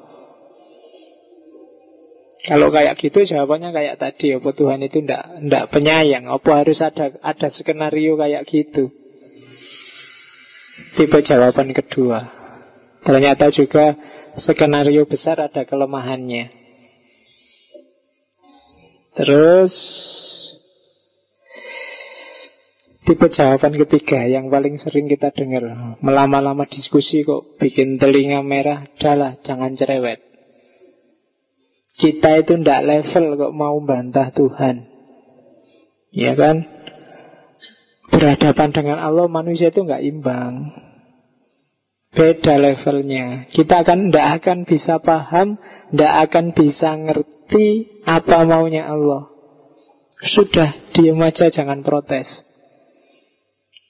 Kalau kayak gitu jawabannya kayak tadi Apa Tuhan itu ndak ndak penyayang? Apa harus ada ada skenario kayak gitu? Tipe jawaban kedua. Ternyata juga skenario besar ada kelemahannya. Terus Tipe jawaban ketiga yang paling sering kita dengar Melama-lama diskusi kok bikin telinga merah Adalah jangan cerewet kita itu ndak level kok mau bantah Tuhan. Ya kan? Berhadapan dengan Allah manusia itu nggak imbang. Beda levelnya. Kita akan ndak akan bisa paham, ndak akan bisa ngerti apa maunya Allah. Sudah, diam aja jangan protes.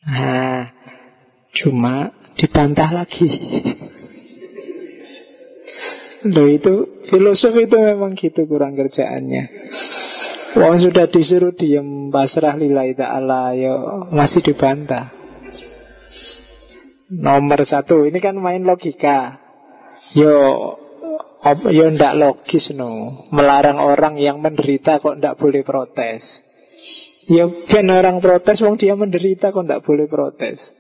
Nah, cuma dibantah lagi. Loh itu filosof itu memang gitu kurang kerjaannya. Wong sudah disuruh diem pasrah lillahi ta'ala ya masih dibantah. Nomor satu, ini kan main logika. Yo Yo ndak logis no Melarang orang yang menderita kok ndak boleh protes Ya ben orang protes Wong dia menderita kok ndak boleh protes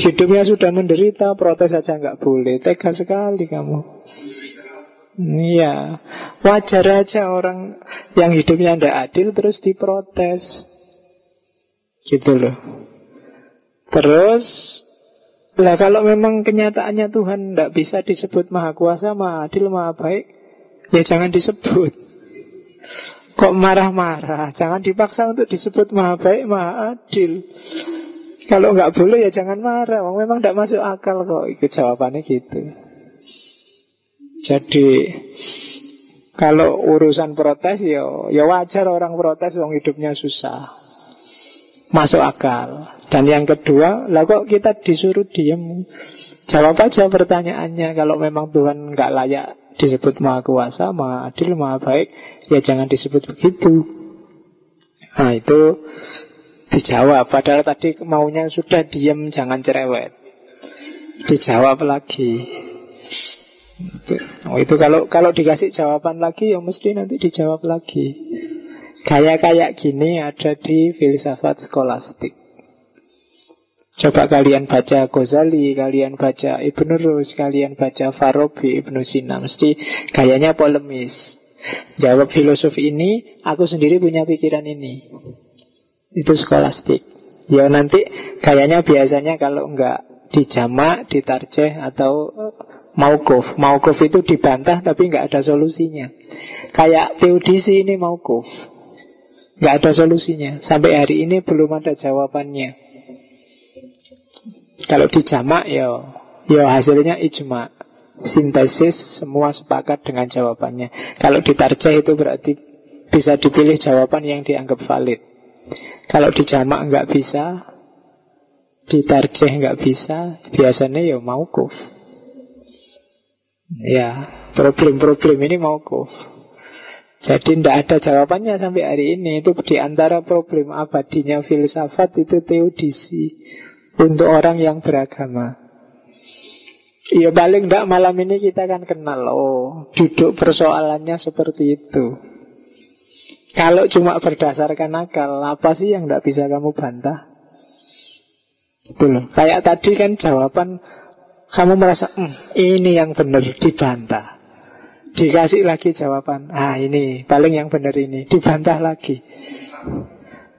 Hidupnya sudah menderita Protes aja nggak boleh Tega sekali kamu Iya, wajar aja orang yang hidupnya tidak adil terus diprotes. Gitu loh. Terus, lah kalau memang kenyataannya Tuhan tidak bisa disebut maha kuasa, maha adil, maha baik, ya jangan disebut. Kok marah-marah? Jangan dipaksa untuk disebut maha baik, maha adil. Kalau nggak boleh ya jangan marah. Memang tidak masuk akal kok. Itu jawabannya gitu. Jadi kalau urusan protes ya ya wajar orang protes wong hidupnya susah. Masuk akal. Dan yang kedua, lah kok kita disuruh diem? Jawab aja pertanyaannya kalau memang Tuhan nggak layak disebut maha kuasa, maha adil, maha baik, ya jangan disebut begitu. Nah itu dijawab. Padahal tadi maunya sudah diem, jangan cerewet. Dijawab lagi. Oh itu kalau kalau dikasih jawaban lagi ya mesti nanti dijawab lagi. Kayak kayak gini ada di filsafat skolastik. Coba kalian baca Ghazali, kalian baca Ibnu Rus, kalian baca Farabi, Ibnu Sina, mesti kayaknya polemis. Jawab filosof ini, aku sendiri punya pikiran ini. Itu skolastik. Ya nanti kayaknya biasanya kalau enggak dijamak, ditarjeh atau Maukuf Maukuf itu dibantah tapi nggak ada solusinya Kayak teodisi ini maukuf nggak ada solusinya Sampai hari ini belum ada jawabannya Kalau dijamak ya Ya hasilnya ijma. Sintesis semua sepakat dengan jawabannya. Kalau ditarjah itu berarti Bisa dipilih jawaban yang dianggap valid. Kalau dijamak nggak bisa Ditarjeh nggak bisa Biasanya ya maukuf Ya, problem-problem ini mau mauquf. Jadi tidak ada jawabannya sampai hari ini. Itu di antara problem abadinya filsafat itu teodisi untuk orang yang beragama. Ya paling tidak malam ini kita kan kenal Oh duduk persoalannya seperti itu Kalau cuma berdasarkan akal Apa sih yang tidak bisa kamu bantah Itu loh Kayak tadi kan jawaban kamu merasa hm, ini yang benar dibantah. Dikasih lagi jawaban. Ah ini paling yang benar ini. Dibantah lagi.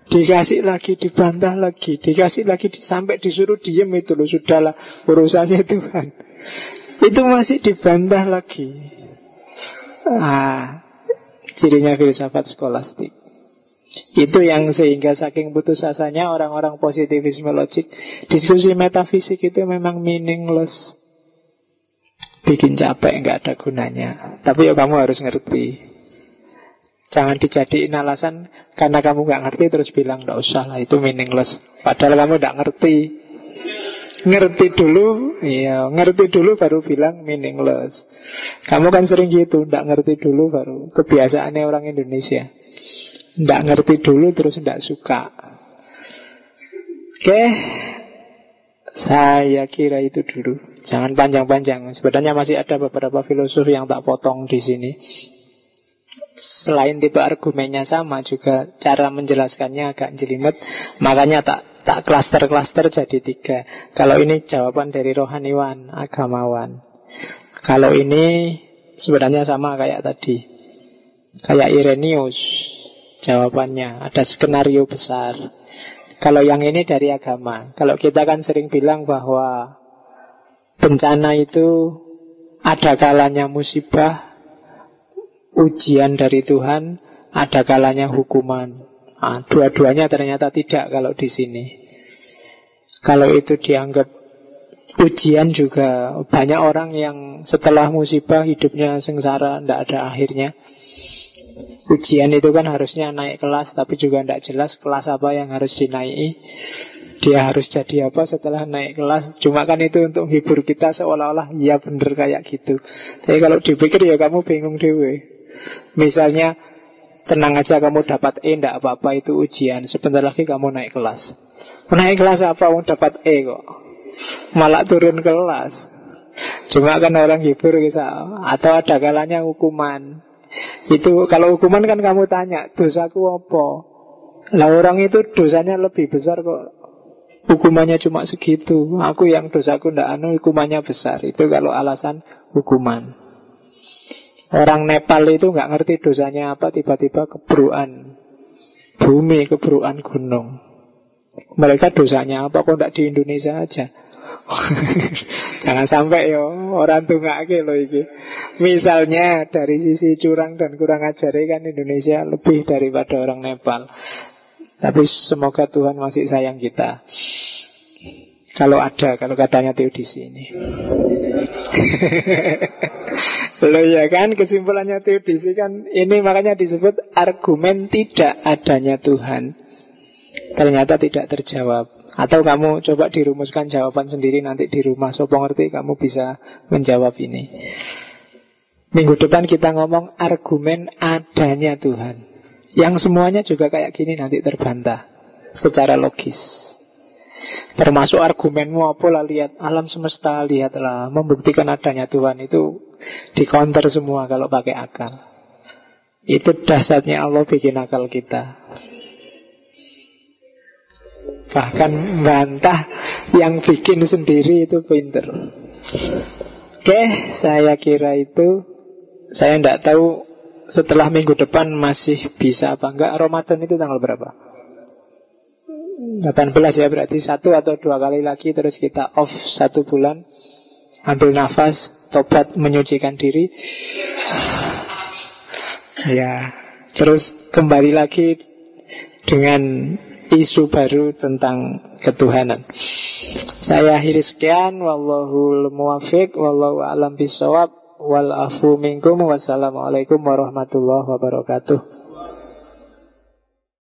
Dikasih lagi, dibantah lagi, dikasih lagi sampai disuruh diem itu loh sudahlah urusannya Tuhan. Itu masih dibantah lagi. Ah, cirinya filsafat skolastik. Itu yang sehingga saking putus asanya orang-orang positivisme logik Diskusi metafisik itu memang meaningless Bikin capek nggak ada gunanya Tapi ya kamu harus ngerti Jangan dijadiin alasan Karena kamu nggak ngerti terus bilang Nggak usah lah itu meaningless. Padahal kamu nggak ngerti. Ngerti dulu Iya ngerti dulu baru bilang meaningless. Kamu kan sering gitu Nggak ngerti dulu baru Kebiasaannya orang Indonesia. Tidak ngerti dulu terus tidak suka. Oke Saya kira itu dulu. Jangan panjang-panjang. Sebenarnya masih ada beberapa filosof yang tak potong di sini Selain tipe argumennya sama juga cara menjelaskannya agak jelimet. Makanya tak tak klaster-klaster jadi tiga. Kalau ini jawaban dari rohaniwan, agamawan. Kalau ini sebenarnya sama kayak tadi. Kayak Irenius jawabannya. Ada skenario besar. Kalau yang ini dari agama. Kalau kita kan sering bilang bahwa Bencana itu ada kalanya musibah ujian dari Tuhan, ada kalanya hukuman. Nah, dua-duanya ternyata tidak kalau di sini. Kalau itu dianggap ujian juga banyak orang yang setelah musibah hidupnya sengsara, tidak ada akhirnya. Ujian itu kan harusnya naik kelas, tapi juga tidak jelas kelas apa yang harus dinaiki. Dia harus jadi apa setelah naik kelas Cuma kan itu untuk hibur kita seolah-olah Ya bener kayak gitu Tapi kalau dipikir ya kamu bingung dewe Misalnya Tenang aja kamu dapat E Tidak apa-apa itu ujian. Sebentar lagi kamu naik kelas. Naik kelas apa? Kamu dapat E kok. Malah turun kelas. Cuma kan orang hibur bisa Atau ada kalanya hukuman. Itu kalau hukuman kan kamu tanya Dosaku apa? Lah orang itu dosanya lebih besar kok. Hukumannya cuma segitu. Aku yang dosaku ndak anu Hukumannya besar. Itu kalau alasan hukuman Orang Nepal itu nggak ngerti dosanya apa tiba-tiba kebruan bumi, kebruan gunung. Mereka dosanya apa kok tidak di Indonesia aja? Jangan sampai yo orang tuh nggak loh ini. Misalnya dari sisi curang dan kurang ajar kan Indonesia lebih daripada orang Nepal. Tapi semoga Tuhan masih sayang kita. Kalau ada, kalau katanya teodisi ini. Loh ya kan kesimpulannya teodisi kan ini makanya disebut argumen tidak adanya Tuhan. Ternyata tidak terjawab. Atau kamu coba dirumuskan jawaban sendiri nanti di rumah. Sopo ngerti kamu bisa menjawab ini. Minggu depan kita ngomong argumen adanya Tuhan. Yang semuanya juga kayak gini nanti terbantah secara logis. Termasuk argumenmu apa lihat alam semesta lihatlah membuktikan adanya Tuhan itu di counter semua kalau pakai akal. Itu dasarnya Allah bikin akal kita. Bahkan bantah yang bikin sendiri itu pinter. Oke, saya kira itu saya tidak tahu setelah minggu depan masih bisa apa enggak Ramadan itu tanggal berapa? 18 ya berarti satu atau dua kali lagi terus kita off satu bulan ambil nafas tobat menyucikan diri. Ya terus kembali lagi dengan isu baru tentang ketuhanan. Saya akhiri sekian. Wallahu muwafiq wallahu alam bisawab wal afu minkum. Wassalamualaikum warahmatullahi wabarakatuh